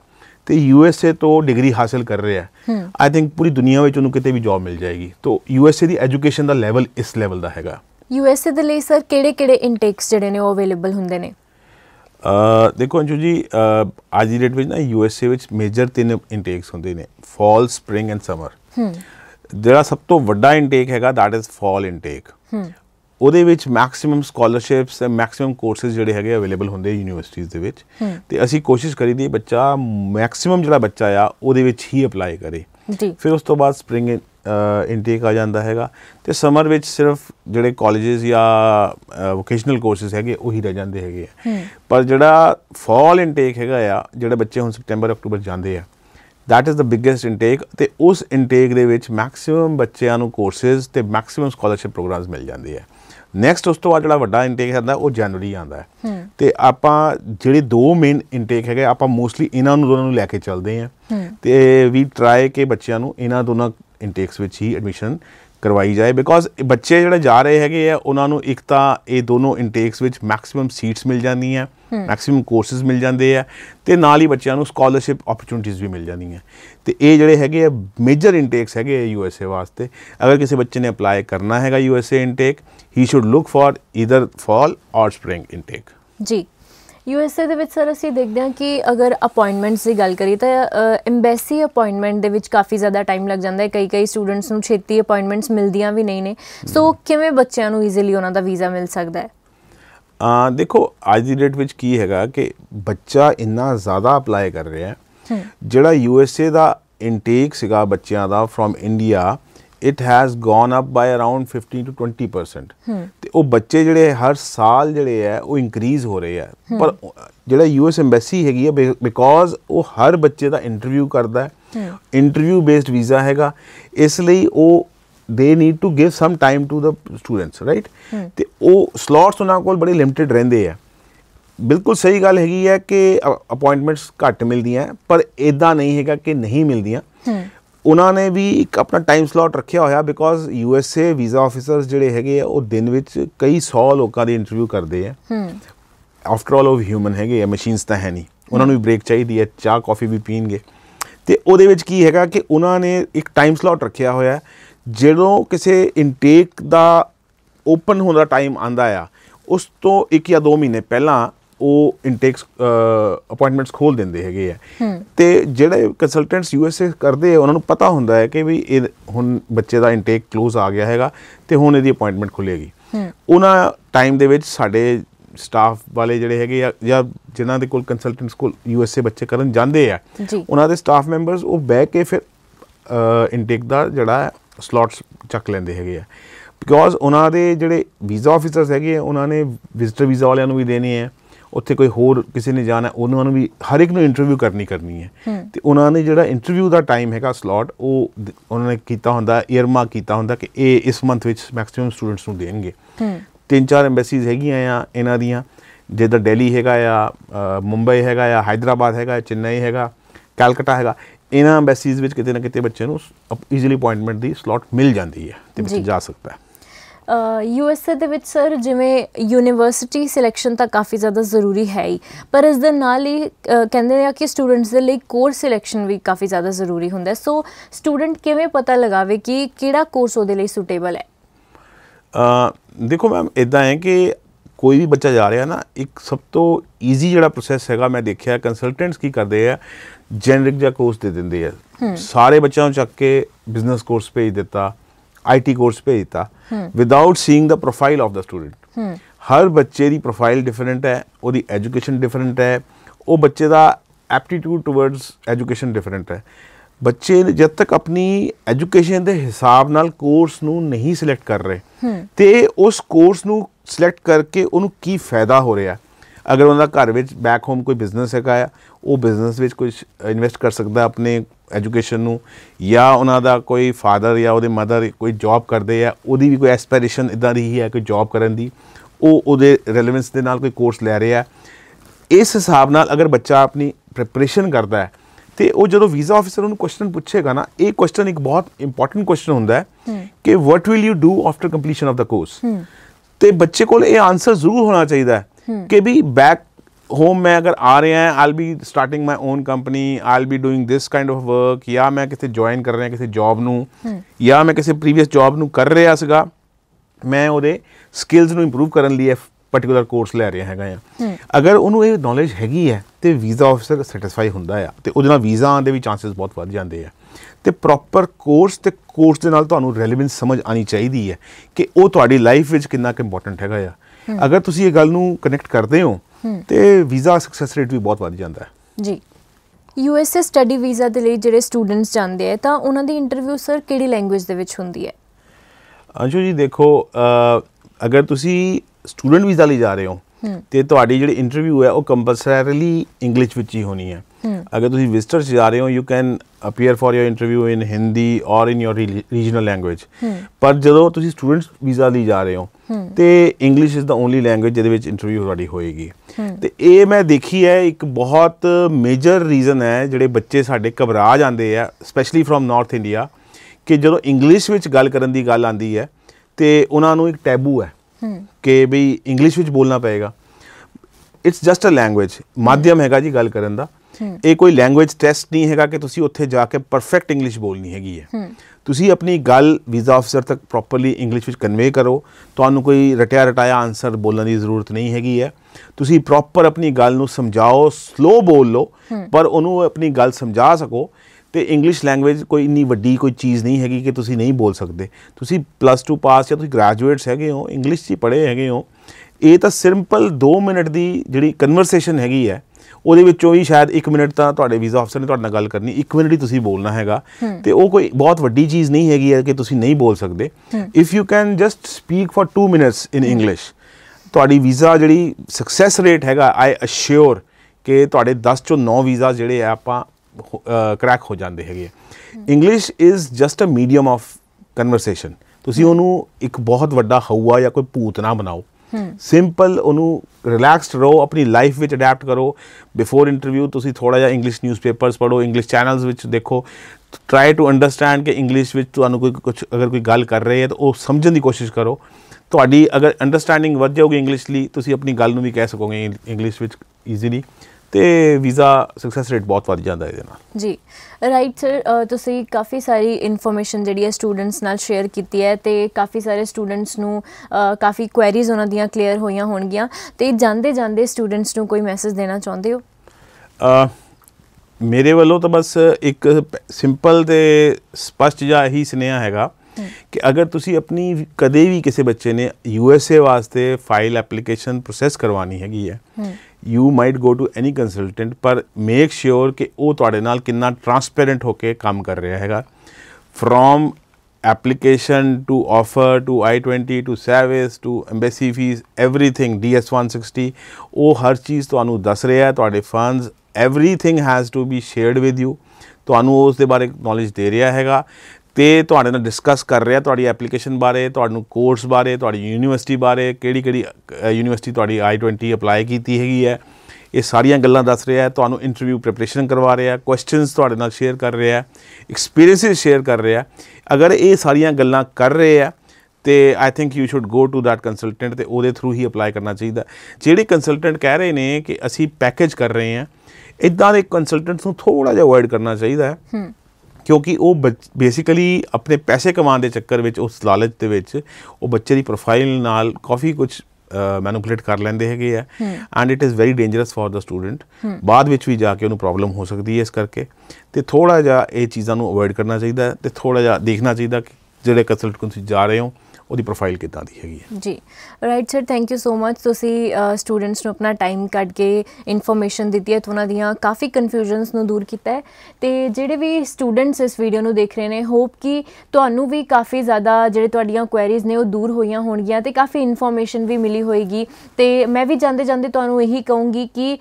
S2: ਤੇ ਯੂ ਐਸ ਏ ਤੋਂ ਡਿਗਰੀ ਹਾਸਲ ਕਰ ਰਿਹਾ ਹੈ ਆਈ ਥਿੰਕ ਪੂਰੀ ਦੁਨੀਆ ਵਿੱਚ ਉਹਨੂੰ ਕਿਤੇ ਵੀ ਜੌਬ ਮਿਲ ਜਾਏਗੀ। ਤੋਂ ਯੂ ਐਸ ਏ ਦੀ ਐਜੂਕੇਸ਼ਨ ਦਾ ਲੈਵਲ ਇਸ ਲੈਵਲ ਦਾ ਹੈਗਾ।
S1: ਯੂ ਐਸ ਏ ਦੇ ਲਈ ਸਰ ਕਿਹੜੇ-ਕਿਹੜੇ ਇਨਟੇਕਸ ਜਿਹੜੇ ਨੇ ਉਹ ਅਵੇਲੇਬਲ ਹੁੰਦੇ ਨੇ?
S2: ਅ ਦੇਖੋ ਅੰਜੂ ਜੀ ਅ, ਅੱਜ ਦੀ ਡੇਟ ਵਿੱਚ ਨਾ ਯੂ ਐਸ ਏ ਵਿੱਚ ਮੇਜਰ ਤਿੰਨ ਇਨਟੇਕਸ ਹੁੰਦੇ ਨੇ ਫਾਲ ਸਪ੍ਰਿੰਗ ਐਂਡ ਸਮਰ ਜਿਹੜਾ ਸਭ ਤੋਂ ਵੱਡਾ ਇਨਟੇਕ ਹੈਗਾ that is ਫਾਲ ਇਨਟੇਕ ਉਹਦੇ ਵਿੱਚ ਮੈਕਸਿਮਮ ਸਕਾਲਰਸ਼ਿਪਸ ਤੇ ਮੈਕਸਿਮਮ ਕੋਰਸਸ ਜਿਹੜੇ ਹੈਗੇ ਅਵੇਲੇਬਲ ਹੁੰਦੇ ਯੂਨੀਵਰਸਿਟੀਜ਼ ਦੇ ਵਿੱਚ। ਤੇ ਅਸੀਂ ਕੋਸ਼ਿਸ਼ ਕਰੀਦੀ ਬੱਚਾ ਮੈਕਸਿਮਮ ਜਿਹੜਾ ਬੱਚਾ ਆ ਉਹਦੇ ਵਿੱਚ ਹੀ ਅਪਲਾਈ ਕਰੇ।
S1: ਜੀ।
S2: ਫਿਰ ਉਸ ਤੋਂ ਬਾਅਦ ਸਪ੍ਰਿੰਗ ਇਨਟੇਕ ਆ ਜਾਂਦਾ ਹੈਗਾ। ਤੇ ਸਮਰ ਵਿੱਚ ਸਿਰਫ ਜਿਹੜੇ ਕਾਲਜਸ ਜਾਂ ਵੋਕੇਸ਼ਨਲ ਕੋਰਸਸ ਹੈਗੇ ਉਹੀ ਰਹਿ ਜਾਂਦੇ ਹੈਗੇ ਪਰ ਜਿਹੜਾ ਫਾਲ ਇਨਟੇਕ ਹੈਗਾ ਆ ਜਿਹੜੇ ਬੱਚੇ ਹੁਣ ਸਪਟੈਂਬਰ ਅਕਤੂਬਰ ਜਾਂਦੇ ਆ that is the biggest intake ਤੇ ਉਸ ਇਨਟੇਕ ਦੇ ਵਿੱਚ ਮੈਕਸਿਮਮ ਬੱਚਿਆਂ ਨੂੰ ਕੋਰਸਸ ਤੇ ਮੈਕਸਿਮਮ ਸਕਾਲਰਸ਼ਿਪ ਪ੍ਰੋਗਰਾਮਸ ਮਿਲ ਜਾਂਦੇ ਆ। ਨੈਕਸਟ ਉਸ ਤੋਂ ਬਾਅਦ ਜਿਹੜਾ ਵੱਡਾ ਇਨਟੇਕ ਹੁੰਦਾ ਉਹ ਜਨਵਰੀ ਆਉਂਦਾ ਹੈ। ਤੇ ਆਪਾਂ ਜਿਹੜੇ ਦੋ ਮੇਨ ਇਨਟੇਕ ਹੈਗੇ ਆਪਾਂ ਮੋਸਟਲੀ ਇਹਨਾਂ ਨੂੰ ਦੋਨਾਂ ਨੂੰ ਲੈ ਕੇ ਚੱਲਦੇ ਆ ਤੇ ਵੀ ਟਰਾਈ ਕਿ ਬੱਚਿਆਂ ਨੂੰ ਇਹਨਾਂ ਦੋਨਾਂ ਇਨਟੇਕਸ ਵਿੱਚ ਹੀ ਐਡਮਿਸ਼ਨ ਕਰਵਾਈ ਜਾਏ ਬਿਕੋਜ਼ ਬੱਚੇ ਜਿਹੜੇ ਜਾ ਰਹੇ ਹੈਗੇ ਆ ਉਹਨਾਂ ਨੂੰ ਇੱਕ ਤਾਂ ਇਹ ਦੋਨੋਂ ਇਨਟੇਕਸ ਵਿੱਚ ਮੈਕਸਿਮਮ ਸੀਟਸ ਮਿਲ ਜਾਂਦੀਆਂ ਮੈਕਸਿਮਮ ਕੋਰਸਸ ਮਿਲ ਜਾਂਦੇ ਆ ਤੇ ਨਾਲ ਹੀ ਬੱਚਿਆਂ ਨੂੰ ਸਕਾਲਰਸ਼ਿਪ ਓਪਰਚੁਨਿਟੀਜ਼ ਵੀ ਮਿਲ ਜਾਂਦੀਆਂ ਤੇ ਇਹ ਜਿਹੜੇ ਹੈਗੇ ਆ ਮੇਜਰ ਇਨਟੇਕਸ ਹੈਗੇ ਆ ਯੂਐਸਏ ਵਾਸਤੇ। ਅਗਰ ਕਿਸੇ ਬੱਚੇ ਨੇ ਅਪਲਾਈ ਕਰਨਾ ਹੈਗਾ USA intake he should look for either fall or spring intake
S1: ਜੀ। ਯੂ ਐਸ ਏ ਦੇ ਵਿੱਚ ਸਰ ਅਸੀਂ ਦੇਖਦੇ ਹਾਂ ਕਿ ਅਗਰ ਅਪਾਇੰਟਮੈਂਟਸ ਦੀ ਗੱਲ ਕਰੀਏ ਤਾਂ ਐਮਬੈਸੀ ਅਪਾਇੰਟਮੈਂਟ ਦੇ ਵਿੱਚ ਕਾਫੀ ਜ਼ਿਆਦਾ ਟਾਈਮ ਲੱਗ ਜਾਂਦਾ ਹੈ। ਕਈ ਕਈ ਸਟੂਡੈਂਟਸ ਨੂੰ ਛੇਤੀ ਅਪਾਇੰਟਮੈਂਟਸ ਮਿਲਦੀਆਂ ਵੀ ਨਹੀਂ ਨੇ। ਸੋ ਕਿਵੇਂ ਬੱਚਿਆਂ ਨੂੰ ਈਜ਼ੀਲੀ ਉਹਨਾਂ ਦਾ ਵੀਜ਼ਾ ਮਿਲ ਸਕਦਾ ਹੈ?
S2: ਆ ਦੇਖੋ ਅੱਜ ਦੀ ਡੇਟ ਵਿੱਚ ਕੀ ਹੈਗਾ ਕਿ ਬੱਚਾ ਇੰਨਾ ਜ਼ਿਆਦਾ ਅਪਲਾਈ ਕਰ ਰਿਹਾ ਹੈ। ਜਿਹੜਾ ਯੂ ਐਸ ਏ ਦਾ ਇਨਟੇਕ ਸੀਗਾ ਬੱਚਿਆਂ ਦਾ from India it has gone up by around 15 to 20% ਤੇ ਉਹ ਬੱਚੇ ਜਿਹੜੇ ਹਰ ਸਾਲ ਜਿਹੜੇ ਆ ਉਹ ਇਨਕਰੀਜ਼ ਹੋ ਰਹੇ ਆ। ਪਰ ਜਿਹੜਾ ਯੂ ਐਸ ਐਮਬੈਸੀ ਹੈਗੀ ਹੈ ਬਿਕੋਜ਼ ਉਹ ਹਰ ਬੱਚੇ ਦਾ ਇੰਟਰਵਿਊ ਕਰਦਾ ਹੈ। ਇੰਟਰਵਿਊ ਬੇਸਡ ਵੀਜ਼ਾ ਹੈਗਾ। ਇਸ ਲਈ ਉਹ ਦੇ need to give some time to the students right ਤੇ ਉਹ ਸਲੋਟਸ ਉਹਨਾਂ ਕੋਲ ਬੜੇ ਲਿਮਟਿਡ ਰਹਿੰਦੇ ਆ। ਬਿਲਕੁਲ ਸਹੀ ਗੱਲ ਹੈਗੀ ਹੈ ਕਿ ਅਪਾਇੰਟਮੈਂਟਸ ਘੱਟ ਮਿਲਦੀਆਂ ਪਰ ਇਦਾਂ ਨਹੀਂ ਹੈਗਾ ਕਿ ਨਹੀਂ ਮਿਲਦੀਆਂ। ਉਹਨਾਂ ਨੇ ਵੀ ਇੱਕ ਆਪਣਾ ਟਾਈਮ ਸਲੋਟ ਰੱਖਿਆ ਹੋਇਆ because U S A visa officers ਜਿਹੜੇ ਹੈਗੇ ਆ ਉਹ ਦਿਨ ਵਿੱਚ ਕਈ 100 ਲੋਕਾਂ ਦੀ ਇੰਟਰਵਿਊ ਕਰਦੇ ਆ। ਆਫਟਰ ਆਲ ਉਹ ਹਿਊਮਨ ਹੈਗੇ ਆ ਮਸ਼ੀਨਸ ਤਾਂ ਹੈ ਨਹੀਂ। ਉਹਨਾਂ ਨੂੰ ਵੀ ਬ੍ਰੇਕ ਚਾਹੀਦੀ ਹੈ ਚਾਹ ਕਾਫੀ ਵੀ ਪੀਣਗੇ। ਤੇ ਉਹਦੇ ਵਿੱਚ ਕੀ ਹੈਗਾ ਕਿ ਉਹਨਾਂ ਨੇ ਇੱਕ ਟਾਈਮ ਸਲੋਟ ਰੱਖਿਆ ਹੋਇਆ। ਜਦੋਂ ਕਿਸੇ ਇਨਟੇਕ ਦਾ ਓਪਨ ਹੋਣ ਦਾ ਟਾਈਮ ਆਂਦਾ ਆ ਉਸ ਤੋਂ 1 ਜਾਂ 2 ਮਹੀਨੇ ਪਹਿਲਾਂ ਉਹ ਇਨਟੇਕਸ ਅਪਾਇੰਟਮੈਂਟਸ ਖੋਲ ਦਿੰਦੇ ਹੈਗੇ ਆ। ਤੇ ਜਿਹੜੇ ਕੰਸਲਟੈਂਟਸ ਯੂਐਸਏ ਕਰਦੇ ਆ ਉਹਨਾਂ ਨੂੰ ਪਤਾ ਹੁੰਦਾ ਹੈ ਕਿ ਵੀ ਇਹ ਹੁਣ ਬੱਚੇ ਦਾ ਇਨਟੇਕ ক্লোਜ਼ ਆ ਗਿਆ ਹੈਗਾ ਤੇ ਹੁਣ ਇਹਦੀ ਅਪਾਇੰਟਮੈਂਟ ਖੁੱਲੇਗੀ ਉਹਨਾਂ ਟਾਈਮ ਦੇ ਵਿੱਚ ਸਾਡੇ ਸਟਾਫ ਵਾਲੇ ਜਿਹੜੇ ਹੈਗੇ ਆ ਜਾਂ ਜਿਨ੍ਹਾਂ ਦੇ ਕੋਲ ਕੰਸਲਟੈਂਟਸ ਕੋਲ ਯੂਐਸਏ ਬੱਚੇ ਕਰਨ ਜਾਂਦੇ ਆ। ਉਹਨਾਂ ਦੇ ਸਟਾਫ ਮੈਂਬਰਸ ਉਹ ਬਹਿ ਕੇ ਫਿਰ ਇਨਟੇਕ ਦਾ ਜਿਹੜਾ ਸਲੋਟਸ ਚੱਕ ਲੈਂਦੇ ਹੈਗੇ ਆ। ਬਿਕੋਜ਼ ਉਹਨਾਂ ਦੇ ਜਿਹੜੇ ਵੀਜ਼ਾ ਆਫੀਸਰਸ ਹੈਗੇ ਆ, ਉਹਨਾਂ ਨੇ ਵਿਜ਼ਟਰ ਵੀਜ਼ਾ ਵਾਲਿਆਂ ਨੂੰ ਵੀ ਦੇਣੇ ਆ। ਉੱਥੇ ਕੋਈ ਹੋਰ ਕਿਸੇ ਨੇ ਜਾਣਾ ਉਹਨਾਂ ਨੂੰ ਵੀ ਹਰ ਇੱਕ ਨੂੰ ਇੰਟਰਵਿਊ ਕਰਨੀ ਕਰਨੀ ਹੈ। ਤੇ ਉਹਨਾਂ ਨੇ ਜਿਹੜਾ ਇੰਟਰਵਿਊ ਦਾ ਟਾਈਮ ਹੈਗਾ ਸਲੋਟ ਉਹ ਉਹਨਾਂ ਨੇ ਕੀਤਾ ਹੁੰਦਾ ਈਅਰਮਾਰਕ ਕੀਤਾ ਹੁੰਦਾ ਕਿ ਇਹ ਇਸ ਮੰਥ ਵਿੱਚ ਮੈਕਸਿਮਮ ਸਟੂਡੈਂਟਸ ਨੂੰ ਦੇਣਗੇ। ਤਿੰਨ ਚਾਰ ਐਮਬੈਸੀਜ਼ ਹੈਗੀਆਂ ਆ ਇਹਨਾਂ ਦੀਆਂ ਜਿੱਦਾਂ ਦਿੱਲੀ ਹੈਗਾ ਆ ਮੁੰਬਈ ਹੈਗਾ ਆ ਹੈਦਰਾਬਾਦ ਹੈਗਾ ਚੇਨਈ ਹੈਗਾ ਕਲਕੱਤਾ ਹੈਗਾ ਇਹਨਾਂ ਐਮਬੈਸੀਜ਼ ਵਿੱਚ ਕਿਤੇ ਨਾ ਕਿਤੇ ਬੱਚੇ ਨੂੰ ਈਜ਼ੀਲੀ ਅਪਾਇੰਟਮੈਂਟ ਦੀ ਸਲੋਟ ਮਿਲ ਜਾਂਦੀ ਹੈ ਤੇ ਬੱਚਾ।
S1: ਜਾ
S2: ਸਕਦਾ ਹੈ।
S1: ਯੂ ਐਸ ਏ ਦੇ ਵਿੱਚ ਸਰ ਜਿਵੇਂ ਯੂਨੀਵਰਸਿਟੀ ਸਿਲੈਕਸ਼ਨ ਤਾਂ ਕਾਫੀ ਜ਼ਿਆਦਾ ਜ਼ਰੂਰੀ ਹੈ ਹੀ ਪਰ ਇਸ ਦੇ ਨਾਲ ਹੀ ਕਹਿੰਦੇ ਆ ਕਿ ਸਟੂਡੈਂਟਸ ਦੇ ਲਈ ਕੋਰਸ ਸਿਲੈਕਸ਼ਨ ਵੀ ਕਾਫੀ ਜ਼ਿਆਦਾ ਜ਼ਰੂਰੀ ਹੁੰਦਾ ਸੋ ਸਟੂਡੈਂਟ ਕਿਵੇਂ ਪਤਾ ਲਗਾਵੇ ਕਿ ਕਿਹੜਾ ਕੋਰਸ ਉਹਦੇ ਲਈ ਸੂਟੇਬਲ ਹੈ?
S2: ਅ, ਦੇਖੋ ਮੈਮ ਇਦਾਂ ਹੈ ਕਿ ਕੋਈ ਵੀ ਬੱਚਾ ਜਾ ਰਿਹਾ ਨਾ ਇੱਕ ਸਭ ਤੋਂ ਈਜ਼ੀ ਜਿਹੜਾ ਪ੍ਰੋਸੈਸ ਹੈਗਾ ਮੈਂ ਦੇਖਿਆ ਕੰਸਲਟੈਂਟਸ ਕੀ ਕਰਦੇ ਆ ਜੈਨਰਿਕ ਜਿਹਾ ਕੋਰਸ ਦੇ ਦਿੰਦੇ ਆ। ਸਾਰੇ ਬੱਚਿਆਂ ਨੂੰ ਚੱਕ ਕੇ ਬਿਜ਼ਨਸ ਕੋਰਸ ਭੇਜ ਦਿੱਤਾ ਆਈਟੀ ਕੋਰਸ ਭੇਜ ਦਿੱਤਾ। Without seeing the profile of the student ਹਰ ਬੱਚੇ ਦੀ ਪ੍ਰੋਫਾਈਲ ਡਿਫਰੈਂਟ ਹੈ ਉਹਦੀ ਐਜੂਕੇਸ਼ਨ ਡਿਫਰੈਂਟ ਹੈ ਉਹ ਬੱਚੇ ਦਾ ਐਪਟੀਟਿਊਡ ਟੁਵਰਡਸ ਐਜੂਕੇਸ਼ਨ ਡਿਫਰੈਂਟ ਹੈ। ਬੱਚੇ ਜਦ ਤੱਕ ਆਪਣੀ ਐਜੂਕੇਸ਼ਨ ਦੇ ਹਿਸਾਬ ਨਾਲ ਕੋਰਸ ਨੂੰ ਨਹੀਂ ਸਿਲੈਕਟ ਕਰ ਰਹੇ ਤੇ ਉਸ ਕੋਰਸ ਨੂੰ ਸਿਲੈਕਟ ਕਰਕੇ ਉਹਨੂੰ ਕੀ ਫਾਇਦਾ ਹੋ ਰਿਹਾ? ਅਗਰ ਉਹਨਾਂ ਦਾ ਘਰ ਵਿੱਚ ਬੈਕ ਹੋਮ ਕੋਈ ਬਿਜ਼ਨਸ ਹੈਗਾ ਆ ਉਹ ਬਿਜ਼ਨਸ ਵਿੱਚ ਕੁਝ ਇਨਵੈਸਟ ਕਰ ਸਕਦਾ ਆਪਣੇ ਐਜੂਕੇਸ਼ਨ ਨੂੰ ਜਾਂ ਉਹਨਾਂ ਦਾ ਕੋਈ ਫਾਦਰ ਜਾਂ ਉਹਦੇ ਮਦਰ ਕੋਈ ਜੌਬ ਕਰਦੇ ਆ ਉਹਦੀ ਵੀ ਕੋਈ ਐਸਪੀਰੇਸ਼ਨ ਇਦਾਂ ਦੀ ਹੀ ਹੈ ਕੋਈ ਜੌਬ ਕਰਨ ਦੀ ਉਹ ਉਹਦੇ ਰੈਲੇਵੈਂਸ ਦੇ ਨਾਲ ਕੋਈ ਕੋਰਸ ਲੈ ਰਿਹਾ। ਇਸ ਹਿਸਾਬ ਨਾਲ ਅਗਰ ਬੱਚਾ ਆਪਣੀ ਪ੍ਰਿਪਰੇਸ਼ਨ ਕਰਦਾ ਹੈ ਤੇ ਉਹ ਜਦੋਂ ਵੀਜ਼ਾ ਆਫੀਸਰ ਉਹਨੂੰ ਕੁਐਸਚਨ ਪੁੱਛੇਗਾ ਨਾ ਇਹ ਕੁਐਸਚਨ ਇੱਕ ਬਹੁਤ ਇੰਪੋਰਟੈਂਟ ਕੁਐਸਚਨ ਹੁੰਦਾ ਹੈ ਕਿ what will you do after completion of the course ਤੇ ਬੱਚੇ ਕੋਲ ਇਹ ਆਨਸਰ ਜ਼ਰੂਰ ਹੋਣਾ ਚਾਹੀਦਾ ਹੈ ਕਿ ਵੀ ਬੈਕ ਹੋਮ ਮੈਂ ਅਗਰ ਆ ਰਿਹਾ ਹਾਂ I'll be starting my own company I'll be doing this kind of work ਜਾਂ ਮੈਂ ਕਿਤੇ ਜੁਆਇਨ ਕਰ ਰਿਹਾ ਕਿਸੇ ਜੌਬ ਨੂੰ ਜਾਂ ਮੈਂ ਕਿਸੇ ਪ੍ਰੀਵੀਅਸ ਜੌਬ ਨੂੰ ਕਰ ਰਿਹਾ ਸੀਗਾ ਮੈਂ ਉਹਦੇ ਸਕਿੱਲਸ ਨੂੰ ਇੰਪਰੂਵ ਕਰਨ ਲਈ ਇਹ ਪਾਰਟਿਕੂਲਰ ਕੋਰਸ ਲੈ ਰਿਹਾ ਹੈਗਾ ਆ ਅਗਰ ਉਹਨੂੰ ਇਹ ਨੌਲੇਜ ਹੈਗੀ ਹੈ ਤੇ ਵੀਜ਼ਾ ਆਫਿਸਰ ਸੈਟੀਸਫਾਈ ਹੁੰਦਾ ਆ ਤੇ ਉਹਦੇ ਨਾਲ ਵੀਜ਼ਾ ਆਉਣ ਦੇ ਵੀ ਚਾਂਸਸ ਬਹੁਤ ਵੱਧ ਜਾਂਦੇ ਆ। ਤੇ ਪ੍ਰੋਪਰ ਕੋਰਸ ਤੇ ਕੋਰਸ ਦੇ ਨਾਲ ਤੁਹਾਨੂੰ ਰੈਲੇਵੈਂਸ ਸਮਝ ਆਣੀ ਚਾਹੀਦੀ ਹੈ ਕਿ ਉਹ ਤੁਹਾਡੀ ਲਾਈਫ ਵਿੱਚ ਕਿੰਨਾ ਕੁ ਇੰਪੋਰਟੈਂਟ ਹੈਗਾ ਆ। ਅਗਰ ਤੁਸੀਂ ਇਹ ਗੱਲ ਨੂੰ ਕਨੈਕਟ ਕਰਦੇ ਹੋ ਤੇ ਵੀਜ਼ਾ ਸਕਸੈਸ ਰੇਟ ਵੀ ਬਹੁਤ ਵੱਧ ਜਾਂਦਾ ਹੈ।
S1: ਜੀ। U S A study visa ਦੇ ਲਈ ਜਿਹੜੇ ਸਟੂਡੈਂਟਸ ਜਾਂਦੇ ਆ ਤਾਂ ਉਹਨਾਂ ਦੀ ਇੰਟਰਵਿਊ ਸਰ ਕਿਹੜੀ ਲੈਂਗੁਏਜ ਦੇ ਵਿੱਚ ਹੁੰਦੀ ਹੈ?
S2: ਅੰਸ਼ੂ ਜੀ ਦੇਖੋ ਅਗਰ ਤੁਸੀਂ ਸਟੂਡੈਂਟ ਵੀਜ਼ਾ ਲਈ ਜਾ ਰਹੇ ਹੋ ਤੇ ਤੁਹਾਡੀ ਜਿਹੜੀ ਇੰਟਰਵਿਊ ਹੈ ਉਹ ਕੰਪਲਸਰੀਲੀ ਇੰਗਲਿਸ਼ ਵਿੱਚ ਹੀ ਹੋਣੀ ਹੈ। ਅਗਰ ਤੁਸੀਂ ਵਿਜ਼ਟਰ ਜਾ ਰਹੇ ਹੋ you can appear for your interview in Hindi or in your regional language ਪਰ ਜਦੋਂ ਤੁਸੀਂ ਸਟੂਡੈਂਟ ਵੀਜ਼ਾ ਲਈ ਜਾ ਰਹੇ ਹੋ ਤੇ English is the only language ਜਿਹਦੇ ਵਿੱਚ ਇੰਟਰਵਿਊ ਤੁਹਾਡੀ ਹੋਏਗੀ। ਤੇ ਇਹ ਮੈਂ ਦੇਖੀ ਹੈ ਇੱਕ ਬਹੁਤ ਮੇਜਰ ਰੀਜ਼ਨ ਹੈ ਜਿਹੜੇ ਬੱਚੇ ਸਾਡੇ ਘਬਰਾ ਜਾਂਦੇ ਆ ਸਪੈਸ਼ਲੀ ਫਰੋਮ ਨਾਰਥ ਇੰਡੀਆ ਕਿ ਜਦੋਂ ਇੰਗਲਿਸ਼ ਵਿੱਚ ਗੱਲ ਕਰਨ ਦੀ ਗੱਲ ਆਂਦੀ ਹੈ ਤੇ ਉਹਨਾਂ ਨੂੰ ਇੱਕ ਟੈਬੂ ਹੈ। ਕਿ ਵੀ ਇੰਗਲਿਸ਼ ਵਿੱਚ ਬੋਲਣਾ ਪਏਗਾ। ਇਟਸ ਜਸਟ ਅ ਲੈਂਗੁਏਜ ਮਾਧਿਅਮ ਹੈਗਾ ਜੀ ਗੱਲ ਕਰਨ ਦਾ। ਇਹ ਕੋਈ ਲੈਂਗੁਏਜ ਟੈਸਟ ਨਹੀਂ ਹੈਗਾ ਕਿ ਤੁਸੀਂ ਉੱਥੇ ਜਾ ਕੇ ਪਰਫੈਕਟ ਇੰਗਲਿਸ਼ ਬੋਲਣੀ ਹੈਗੀ ਹੈ। ਤੁਸੀਂ ਆਪਣੀ ਗੱਲ ਵੀਜ਼ਾ ਅਫਸਰ ਤੱਕ ਪ੍ਰੋਪਰਲੀ ਇੰਗਲਿਸ਼ ਵਿੱਚ ਕਨਵੇ ਕਰੋ। ਤੁਹਾਨੂੰ ਕੋਈ ਰਟਿਆ ਰਟਾਇਆ ਆਨਸਰ ਬੋਲਣ ਦੀ ਜ਼ਰੂਰਤ ਨਹੀਂ ਹੈਗੀ ਹੈ। ਤੁਸੀਂ ਪ੍ਰੋਪਰ ਆਪਣੀ ਗੱਲ ਨੂੰ ਸਮਝਾਓ ਸਲੋ ਬੋਲ ਲਓ। ਪਰ ਉਹਨੂੰ ਆਪਣੀ ਗੱਲ ਸਮਝਾ ਸਕੋ ਤੇ ਇੰਗਲਿਸ਼ ਲੈਂਗੁਏਜ ਕੋਈ ਇੰਨੀ ਵੱਡੀ ਕੋਈ ਚੀਜ਼ ਨਹੀਂ ਹੈਗੀ ਕਿ ਤੁਸੀਂ ਨਹੀਂ ਬੋਲ ਸਕਦੇ। ਤੁਸੀਂ ਪਲੱਸ 2 ਪਾਸ ਜਾਂ ਤੁਸੀਂ ਗ੍ਰੈਜੂਏਟਸ ਹੈਗੇ ਹੋ ਇੰਗਲਿਸ਼ 'ਚ ਪੜ੍ਹੇ ਹੈਗੇ ਹੋ ਇਹ ਤਾਂ ਸਿੰਪਲ 2 ਮਿੰਟ ਦੀ ਜਿਹੜੀ ਕਨਵਰਸੇਸ਼ਨ ਹੈਗੀ ਹੈ ਉਹਦੇ ਵਿੱਚੋਂ ਹੀ ਸ਼ਾਇਦ 1 ਮਿੰਟ ਤਾਂ ਤੁਹਾਡੇ ਵੀਜ਼ਾ ਅਫਸਰ ਨੇ ਤੁਹਾਡੇ ਨਾਲ ਗੱਲ ਕਰਨੀ 1 ਮਿੰਟ ਹੀ ਤੁਸੀਂ ਬੋਲਣਾ ਹੈਗਾ। ਤੇ ਉਹ ਕੋਈ ਬਹੁਤ ਵੱਡੀ ਚੀਜ਼ ਨਹੀਂ ਹੈਗੀ ਹੈ ਕਿ ਤੁਸੀਂ ਨਹੀਂ ਬੋਲ ਸਕਦੇ। If you can just speak for 2 minutes in English ਤੁਹਾਡੀ ਵੀਜ਼ਾ ਜਿਹੜੀ ਸਕਸੈਸ ਰੇਟ ਹੈਗਾ ਆਈ ਅਸ਼ੋਰ ਕਿ ਤੁਹਾਡੇ 10 ਚੋਂ 9 ਵੀਜ਼ਾ ਜਿਹੜੇ ਆ ਆਪਾਂ ਕ੍ਰੈਕ ਹੋ ਜਾਂਦੇ ਹੈਗੇ English is just a medium of conversation ਤੁਸੀਂ ਉਹਨੂੰ ਇੱਕ ਬਹੁਤ ਵੱਡਾ ਹਊਆ ਜਾਂ ਕੋਈ ਭੂਤ ਨਾ ਬਣਾਓ। ਸਿੰਪਲ ਉਹਨੂੰ ਰਿਲੈਕਸਡ ਰਹੋ ਆਪਣੀ ਲਾਈਫ ਵਿੱਚ ਅਡੈਪਟ ਕਰੋ। ਬਿਫੋਰ ਇੰਟਰਵਿਊ ਤੁਸੀਂ ਥੋੜਾ ਜਿਹਾ ਇੰਗਲਿਸ਼ ਨਿਊਜ਼ਪੇਪਰਸ ਪੜ੍ਹੋ ਇੰਗਲਿਸ਼ ਚੈਨਲਸ ਵਿੱਚ ਦੇਖੋ। ਟਰਾਈ ਟੂ ਅੰਡਰਸਟੈਂਡ ਕਿ ਇੰਗਲਿਸ਼ ਵਿੱਚ ਤੁਹਾਨੂੰ ਕੋਈ ਕੁਝ ਅਗਰ ਕੋਈ ਗੱਲ ਕਰ ਰਹੇ ਹੈ ਤਾਂ ਉਹ ਸਮਝਣ ਦੀ ਕੋਸ਼ਿਸ਼ ਕਰੋ। ਤੁਹਾਡੀ ਅਗਰ ਅੰਡਰਸਟੈਂਡਿੰਗ ਵੱਧ ਜਾਊਗੀ ਇੰਗਲਿਸ਼ ਲਈ ਤੁਸੀਂ ਆਪਣੀ ਗੱਲ ਨੂੰ ਵੀ ਕਹਿ ਸਕੋਗੇ ਇੰਗਲਿਸ਼ ਵਿੱਚ ਈਜ਼ੀਲੀ ਤੇ ਵੀਜ਼ਾ ਸਕਸੈਸ ਰੇਟ ਬਹੁਤ ਵੱਧ ਜਾਂਦਾ ਇਹਦੇ ਨਾਲ।
S1: ਜੀ ਰਾਈਟ ਸਰ ਤੁਸੀਂ ਕਾਫੀ ਸਾਰੀ ਇਨਫੋਰਮੇਸ਼ਨ ਜਿਹੜੀ ਹੈ ਸਟੂਡੈਂਟਸ ਨਾਲ ਸ਼ੇਅਰ ਕੀਤੀ ਹੈ ਤੇ ਕਾਫੀ ਸਾਰੇ ਸਟੂਡੈਂਟਸ ਨੂੰ ਕਾਫੀ ਕੁਐਰੀਜ਼ ਉਹਨਾਂ ਦੀਆਂ ਕਲੀਅਰ ਹੋਈਆਂ ਹੋਣਗੀਆਂ ਤੇ ਜਾਂਦੇ ਜਾਂਦੇ ਸਟੂਡੈਂਟਸ ਨੂੰ ਕੋਈ ਮੈਸੇਜ ਦੇਣਾ ਚਾਹੁੰਦੇ ਹੋ?
S2: ਅ, ਮੇਰੇ ਵੱਲੋਂ ਤਾਂ ਬਸ ਇੱਕ ਸਿੰਪਲ ਤੇ ਸਪਸ਼ਟ ਜਿਹਾ ਇਹੀ ਸੁਨੇਹਾ ਹੈਗਾ ਕਿ ਅਗਰ ਤੁਸੀਂ ਆਪਣੀ ਕਦੇ ਵੀ ਕਿਸੇ ਬੱਚੇ ਨੇ ਯੂ ਐਸ ਏ ਵਾਸਤੇ ਫਾਈਲ ਐਪਲੀਕੇਸ਼ਨ ਪ੍ਰੋਸੈਸ ਕਰਵਾਉਣੀ ਹੈਗੀ ਹੈ। You might go to any consultant ਪਰ ਮੇਕ ਸ਼ੋਰ ਕਿ ਉਹ ਤੁਹਾਡੇ ਨਾਲ ਕਿੰਨਾ ਟਰਾਂਸਪੇਰੈਂਟ ਹੋ ਕੇ ਕੰਮ ਕਰ ਰਿਹਾ ਹੈਗਾ। From application to offer to I-20 to Savis to embassy fees, everything DS-160 ਉਹ ਹਰ ਚੀਜ਼ ਤੁਹਾਨੂੰ ਦੱਸ ਰਿਹਾ ਤੁਹਾਡੇ funds everything has to be shared with you ਤੁਹਾਨੂੰ ਉਸ ਦੇ ਬਾਰੇ ਨੌਲੇਜ ਦੇ ਰਿਹਾ ਹੈਗਾ। ਤੇ ਤੁਹਾਡੇ ਨਾਲ ਡਿਸਕਸ ਕਰ ਰਿਹਾ, ਤੁਹਾਡੀ ਐਪਲੀਕੇਸ਼ਨ ਬਾਰੇ, ਤੁਹਾਨੂੰ ਕੋਰਸ ਬਾਰੇ, ਤੁਹਾਡੀ ਯੂਨੀਵਰਸਿਟੀ ਬਾਰੇ, ਕਿਹੜੀ ਕਿਹੜੀ ਯੂਨੀਵਰਸਿਟੀ ਤੁਹਾਡੀ I-20 ਅਪਲਾਈ ਕੀਤੀ ਹੈਗੀ ਹੈ, ਇਹ ਸਾਰੀਆਂ ਗੱਲਾਂ ਦੱਸ ਰਿਹਾ ਹੈ, ਤੁਹਾਨੂੰ ਇੰਟਰਵਿਊ ਪ੍ਰੈਪਰੇਸ਼ਨ ਕਰਵਾ ਰਿਹਾ ਹੈ ਕੁਐਸਚਨਸ ਤੁਹਾਡੇ ਨਾਲ ਸ਼ੇਅਰ ਕਰ ਰਿਹਾ ਹੈ ਐਕਸਪੀਰੀਐਂਸਿਸ ਸ਼ੇਅਰ ਕਰ ਰਿਹਾ ਹੈ। ਅਗਰ ਇਹ ਸਾਰੀਆਂ ਗੱਲਾਂ ਕਰ ਰਹੇ ਆ ਤੇ I think you should go to that consultant ਤੇ ਉਹਦੇ ਥਰੂ ਹੀ ਅਪਲਾਈ ਕਰਨਾ ਚਾਹੀਦਾ। ਜਿਹੜੇ ਕੰਸਲਟੈਂਟ ਕਹਿ ਰਹੇ ਨੇ ਕਿ ਅਸੀਂ ਪੈਕੇਜ ਕਰ ਰਹੇ ਹਾਂ ਇਦਾਂ ਦੇ ਕੰਸਲਟੈਂਟਸ ਨੂੰ ਥੋੜਾ ਜਿਹਾ ਅਵੋਇਡ ਕਰਨਾ ਚਾਹੀਦਾ ਹੈ। ਕਿਉਂਕਿ ਉਹ ਬੇਸਿਕਲੀ ਆਪਣੇ ਪੈਸੇ ਕਮਾਉਣ ਦੇ ਚੱਕਰ ਵਿੱਚ ਉਸ ਲਾਲਚ ਦੇ ਵਿੱਚ ਉਹ ਬੱਚੇ ਦੀ ਪ੍ਰੋਫਾਈਲ ਨਾਲ ਕਾਫੀ ਕੁਝ ਮੈਨੂਪੂਲੇਟ ਕਰ ਲੈਂਦੇ ਹੈਗੇ ਆ। And it is very dangerous for the student ਬਾਅਦ ਵਿੱਚ ਵੀ ਜਾ ਕੇ ਉਹਨੂੰ ਪ੍ਰੋਬਲਮ ਹੋ ਸਕਦੀ ਹੈ ਇਸ ਕਰਕੇ। ਤੇ ਥੋੜਾ ਜਿਹਾ ਇਹ ਚੀਜ਼ਾਂ ਨੂੰ ਅਵੋਇਡ ਕਰਨਾ ਚਾਹੀਦਾ ਤੇ ਥੋੜਾ ਜਿਹਾ ਦੇਖਣਾ ਚਾਹੀਦਾ ਕਿ ਜਿਹੜੇ ਕੰਸਲਟ ਕੋਲ ਤੁਸੀਂ ਜਾ ਰਹੇ ਹੋ ਉਹਦੀ ਪ੍ਰੋਫਾਈਲ ਕਿੱਦਾਂ ਦੀ ਹੈਗੀ ਹੈ?
S1: ਜੀ। Right sir thank you so much ਤੁਸੀਂ ਸਟੂਡੈਂਟਸ ਨੂੰ ਆਪਣਾ ਟਾਈਮ ਕੱਢ ਕੇ ਇਨਫੋਰਮੇਸ਼ਨ ਦਿੱਤੀ ਹੈ ਉਹਨਾਂ ਦੀਆਂ ਕਾਫੀ ਕਨਫਿਊਜ਼ਨਸ ਨੂੰ ਦੂਰ ਕੀਤਾ ਹੈ। ਤੇ ਜਿਹੜੇ ਵੀ ਸਟੂਡੈਂਟਸ ਇਸ ਵੀਡੀਓ ਨੂੰ ਦੇਖ ਰਹੇ ਨੇ ਹੋਪ ਕਿ ਤੁਹਾਨੂੰ ਵੀ ਕਾਫੀ ਜ਼ਿਆਦਾ ਜਿਹੜੇ ਤੁਹਾਡੀਆਂ ਕੁਐਰੀਜ਼ ਨੇ, ਉਹ ਦੂਰ ਹੋਈਆਂ ਹੋਣਗੀਆਂ ਤੇ ਕਾਫੀ ਇਨਫੋਰਮੇਸ਼ਨ ਵੀ ਮਿਲੀ ਹੋਏਗੀ। ਤੇ ਮੈਂ ਵੀ ਜਾਂਦੇ ਜਾਂਦੇ ਤੁਹਾਨੂੰ ਇਹੀ ਕਹੂੰਗੀ ਕਿ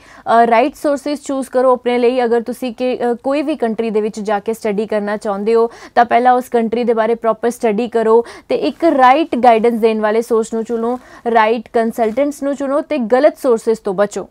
S1: ਰਾਈਟ ਸੋਰਸਸ ਚੂਜ਼ ਕਰੋ ਆਪਣੇ ਲਈ। ਅਗਰ ਤੁਸੀਂ ਕਿ ਕੋਈ ਵੀ ਕੰਟਰੀ ਦੇ ਵਿੱਚ ਜਾ ਕੇ ਸਟੱਡੀ ਕਰਨਾ ਚਾਹੁੰਦੇ ਹੋ, ਤਾਂ ਪਹਿਲਾਂ ਉਸ ਕੰਟਰੀ ਦੇ ਬਾਰੇ ਪ੍ਰੋਪਰ ਸਟੱਡੀ ਕਰੋ। ਤੇ ਇੱਕ ਰਾਈਟ ਗਾਈਡੈਂਸ ਦੇਣ ਵਾਲੇ ਸੋਰਸ ਨੂੰ ਚੁਣੋ ਰਾਈਟ ਕੰਸਲਟੈਂਟਸ ਨੂੰ ਚੁਣੋ ਤੇ ਗਲਤ ਸੋਰਸਸ ਤੋਂ ਬਚੋ।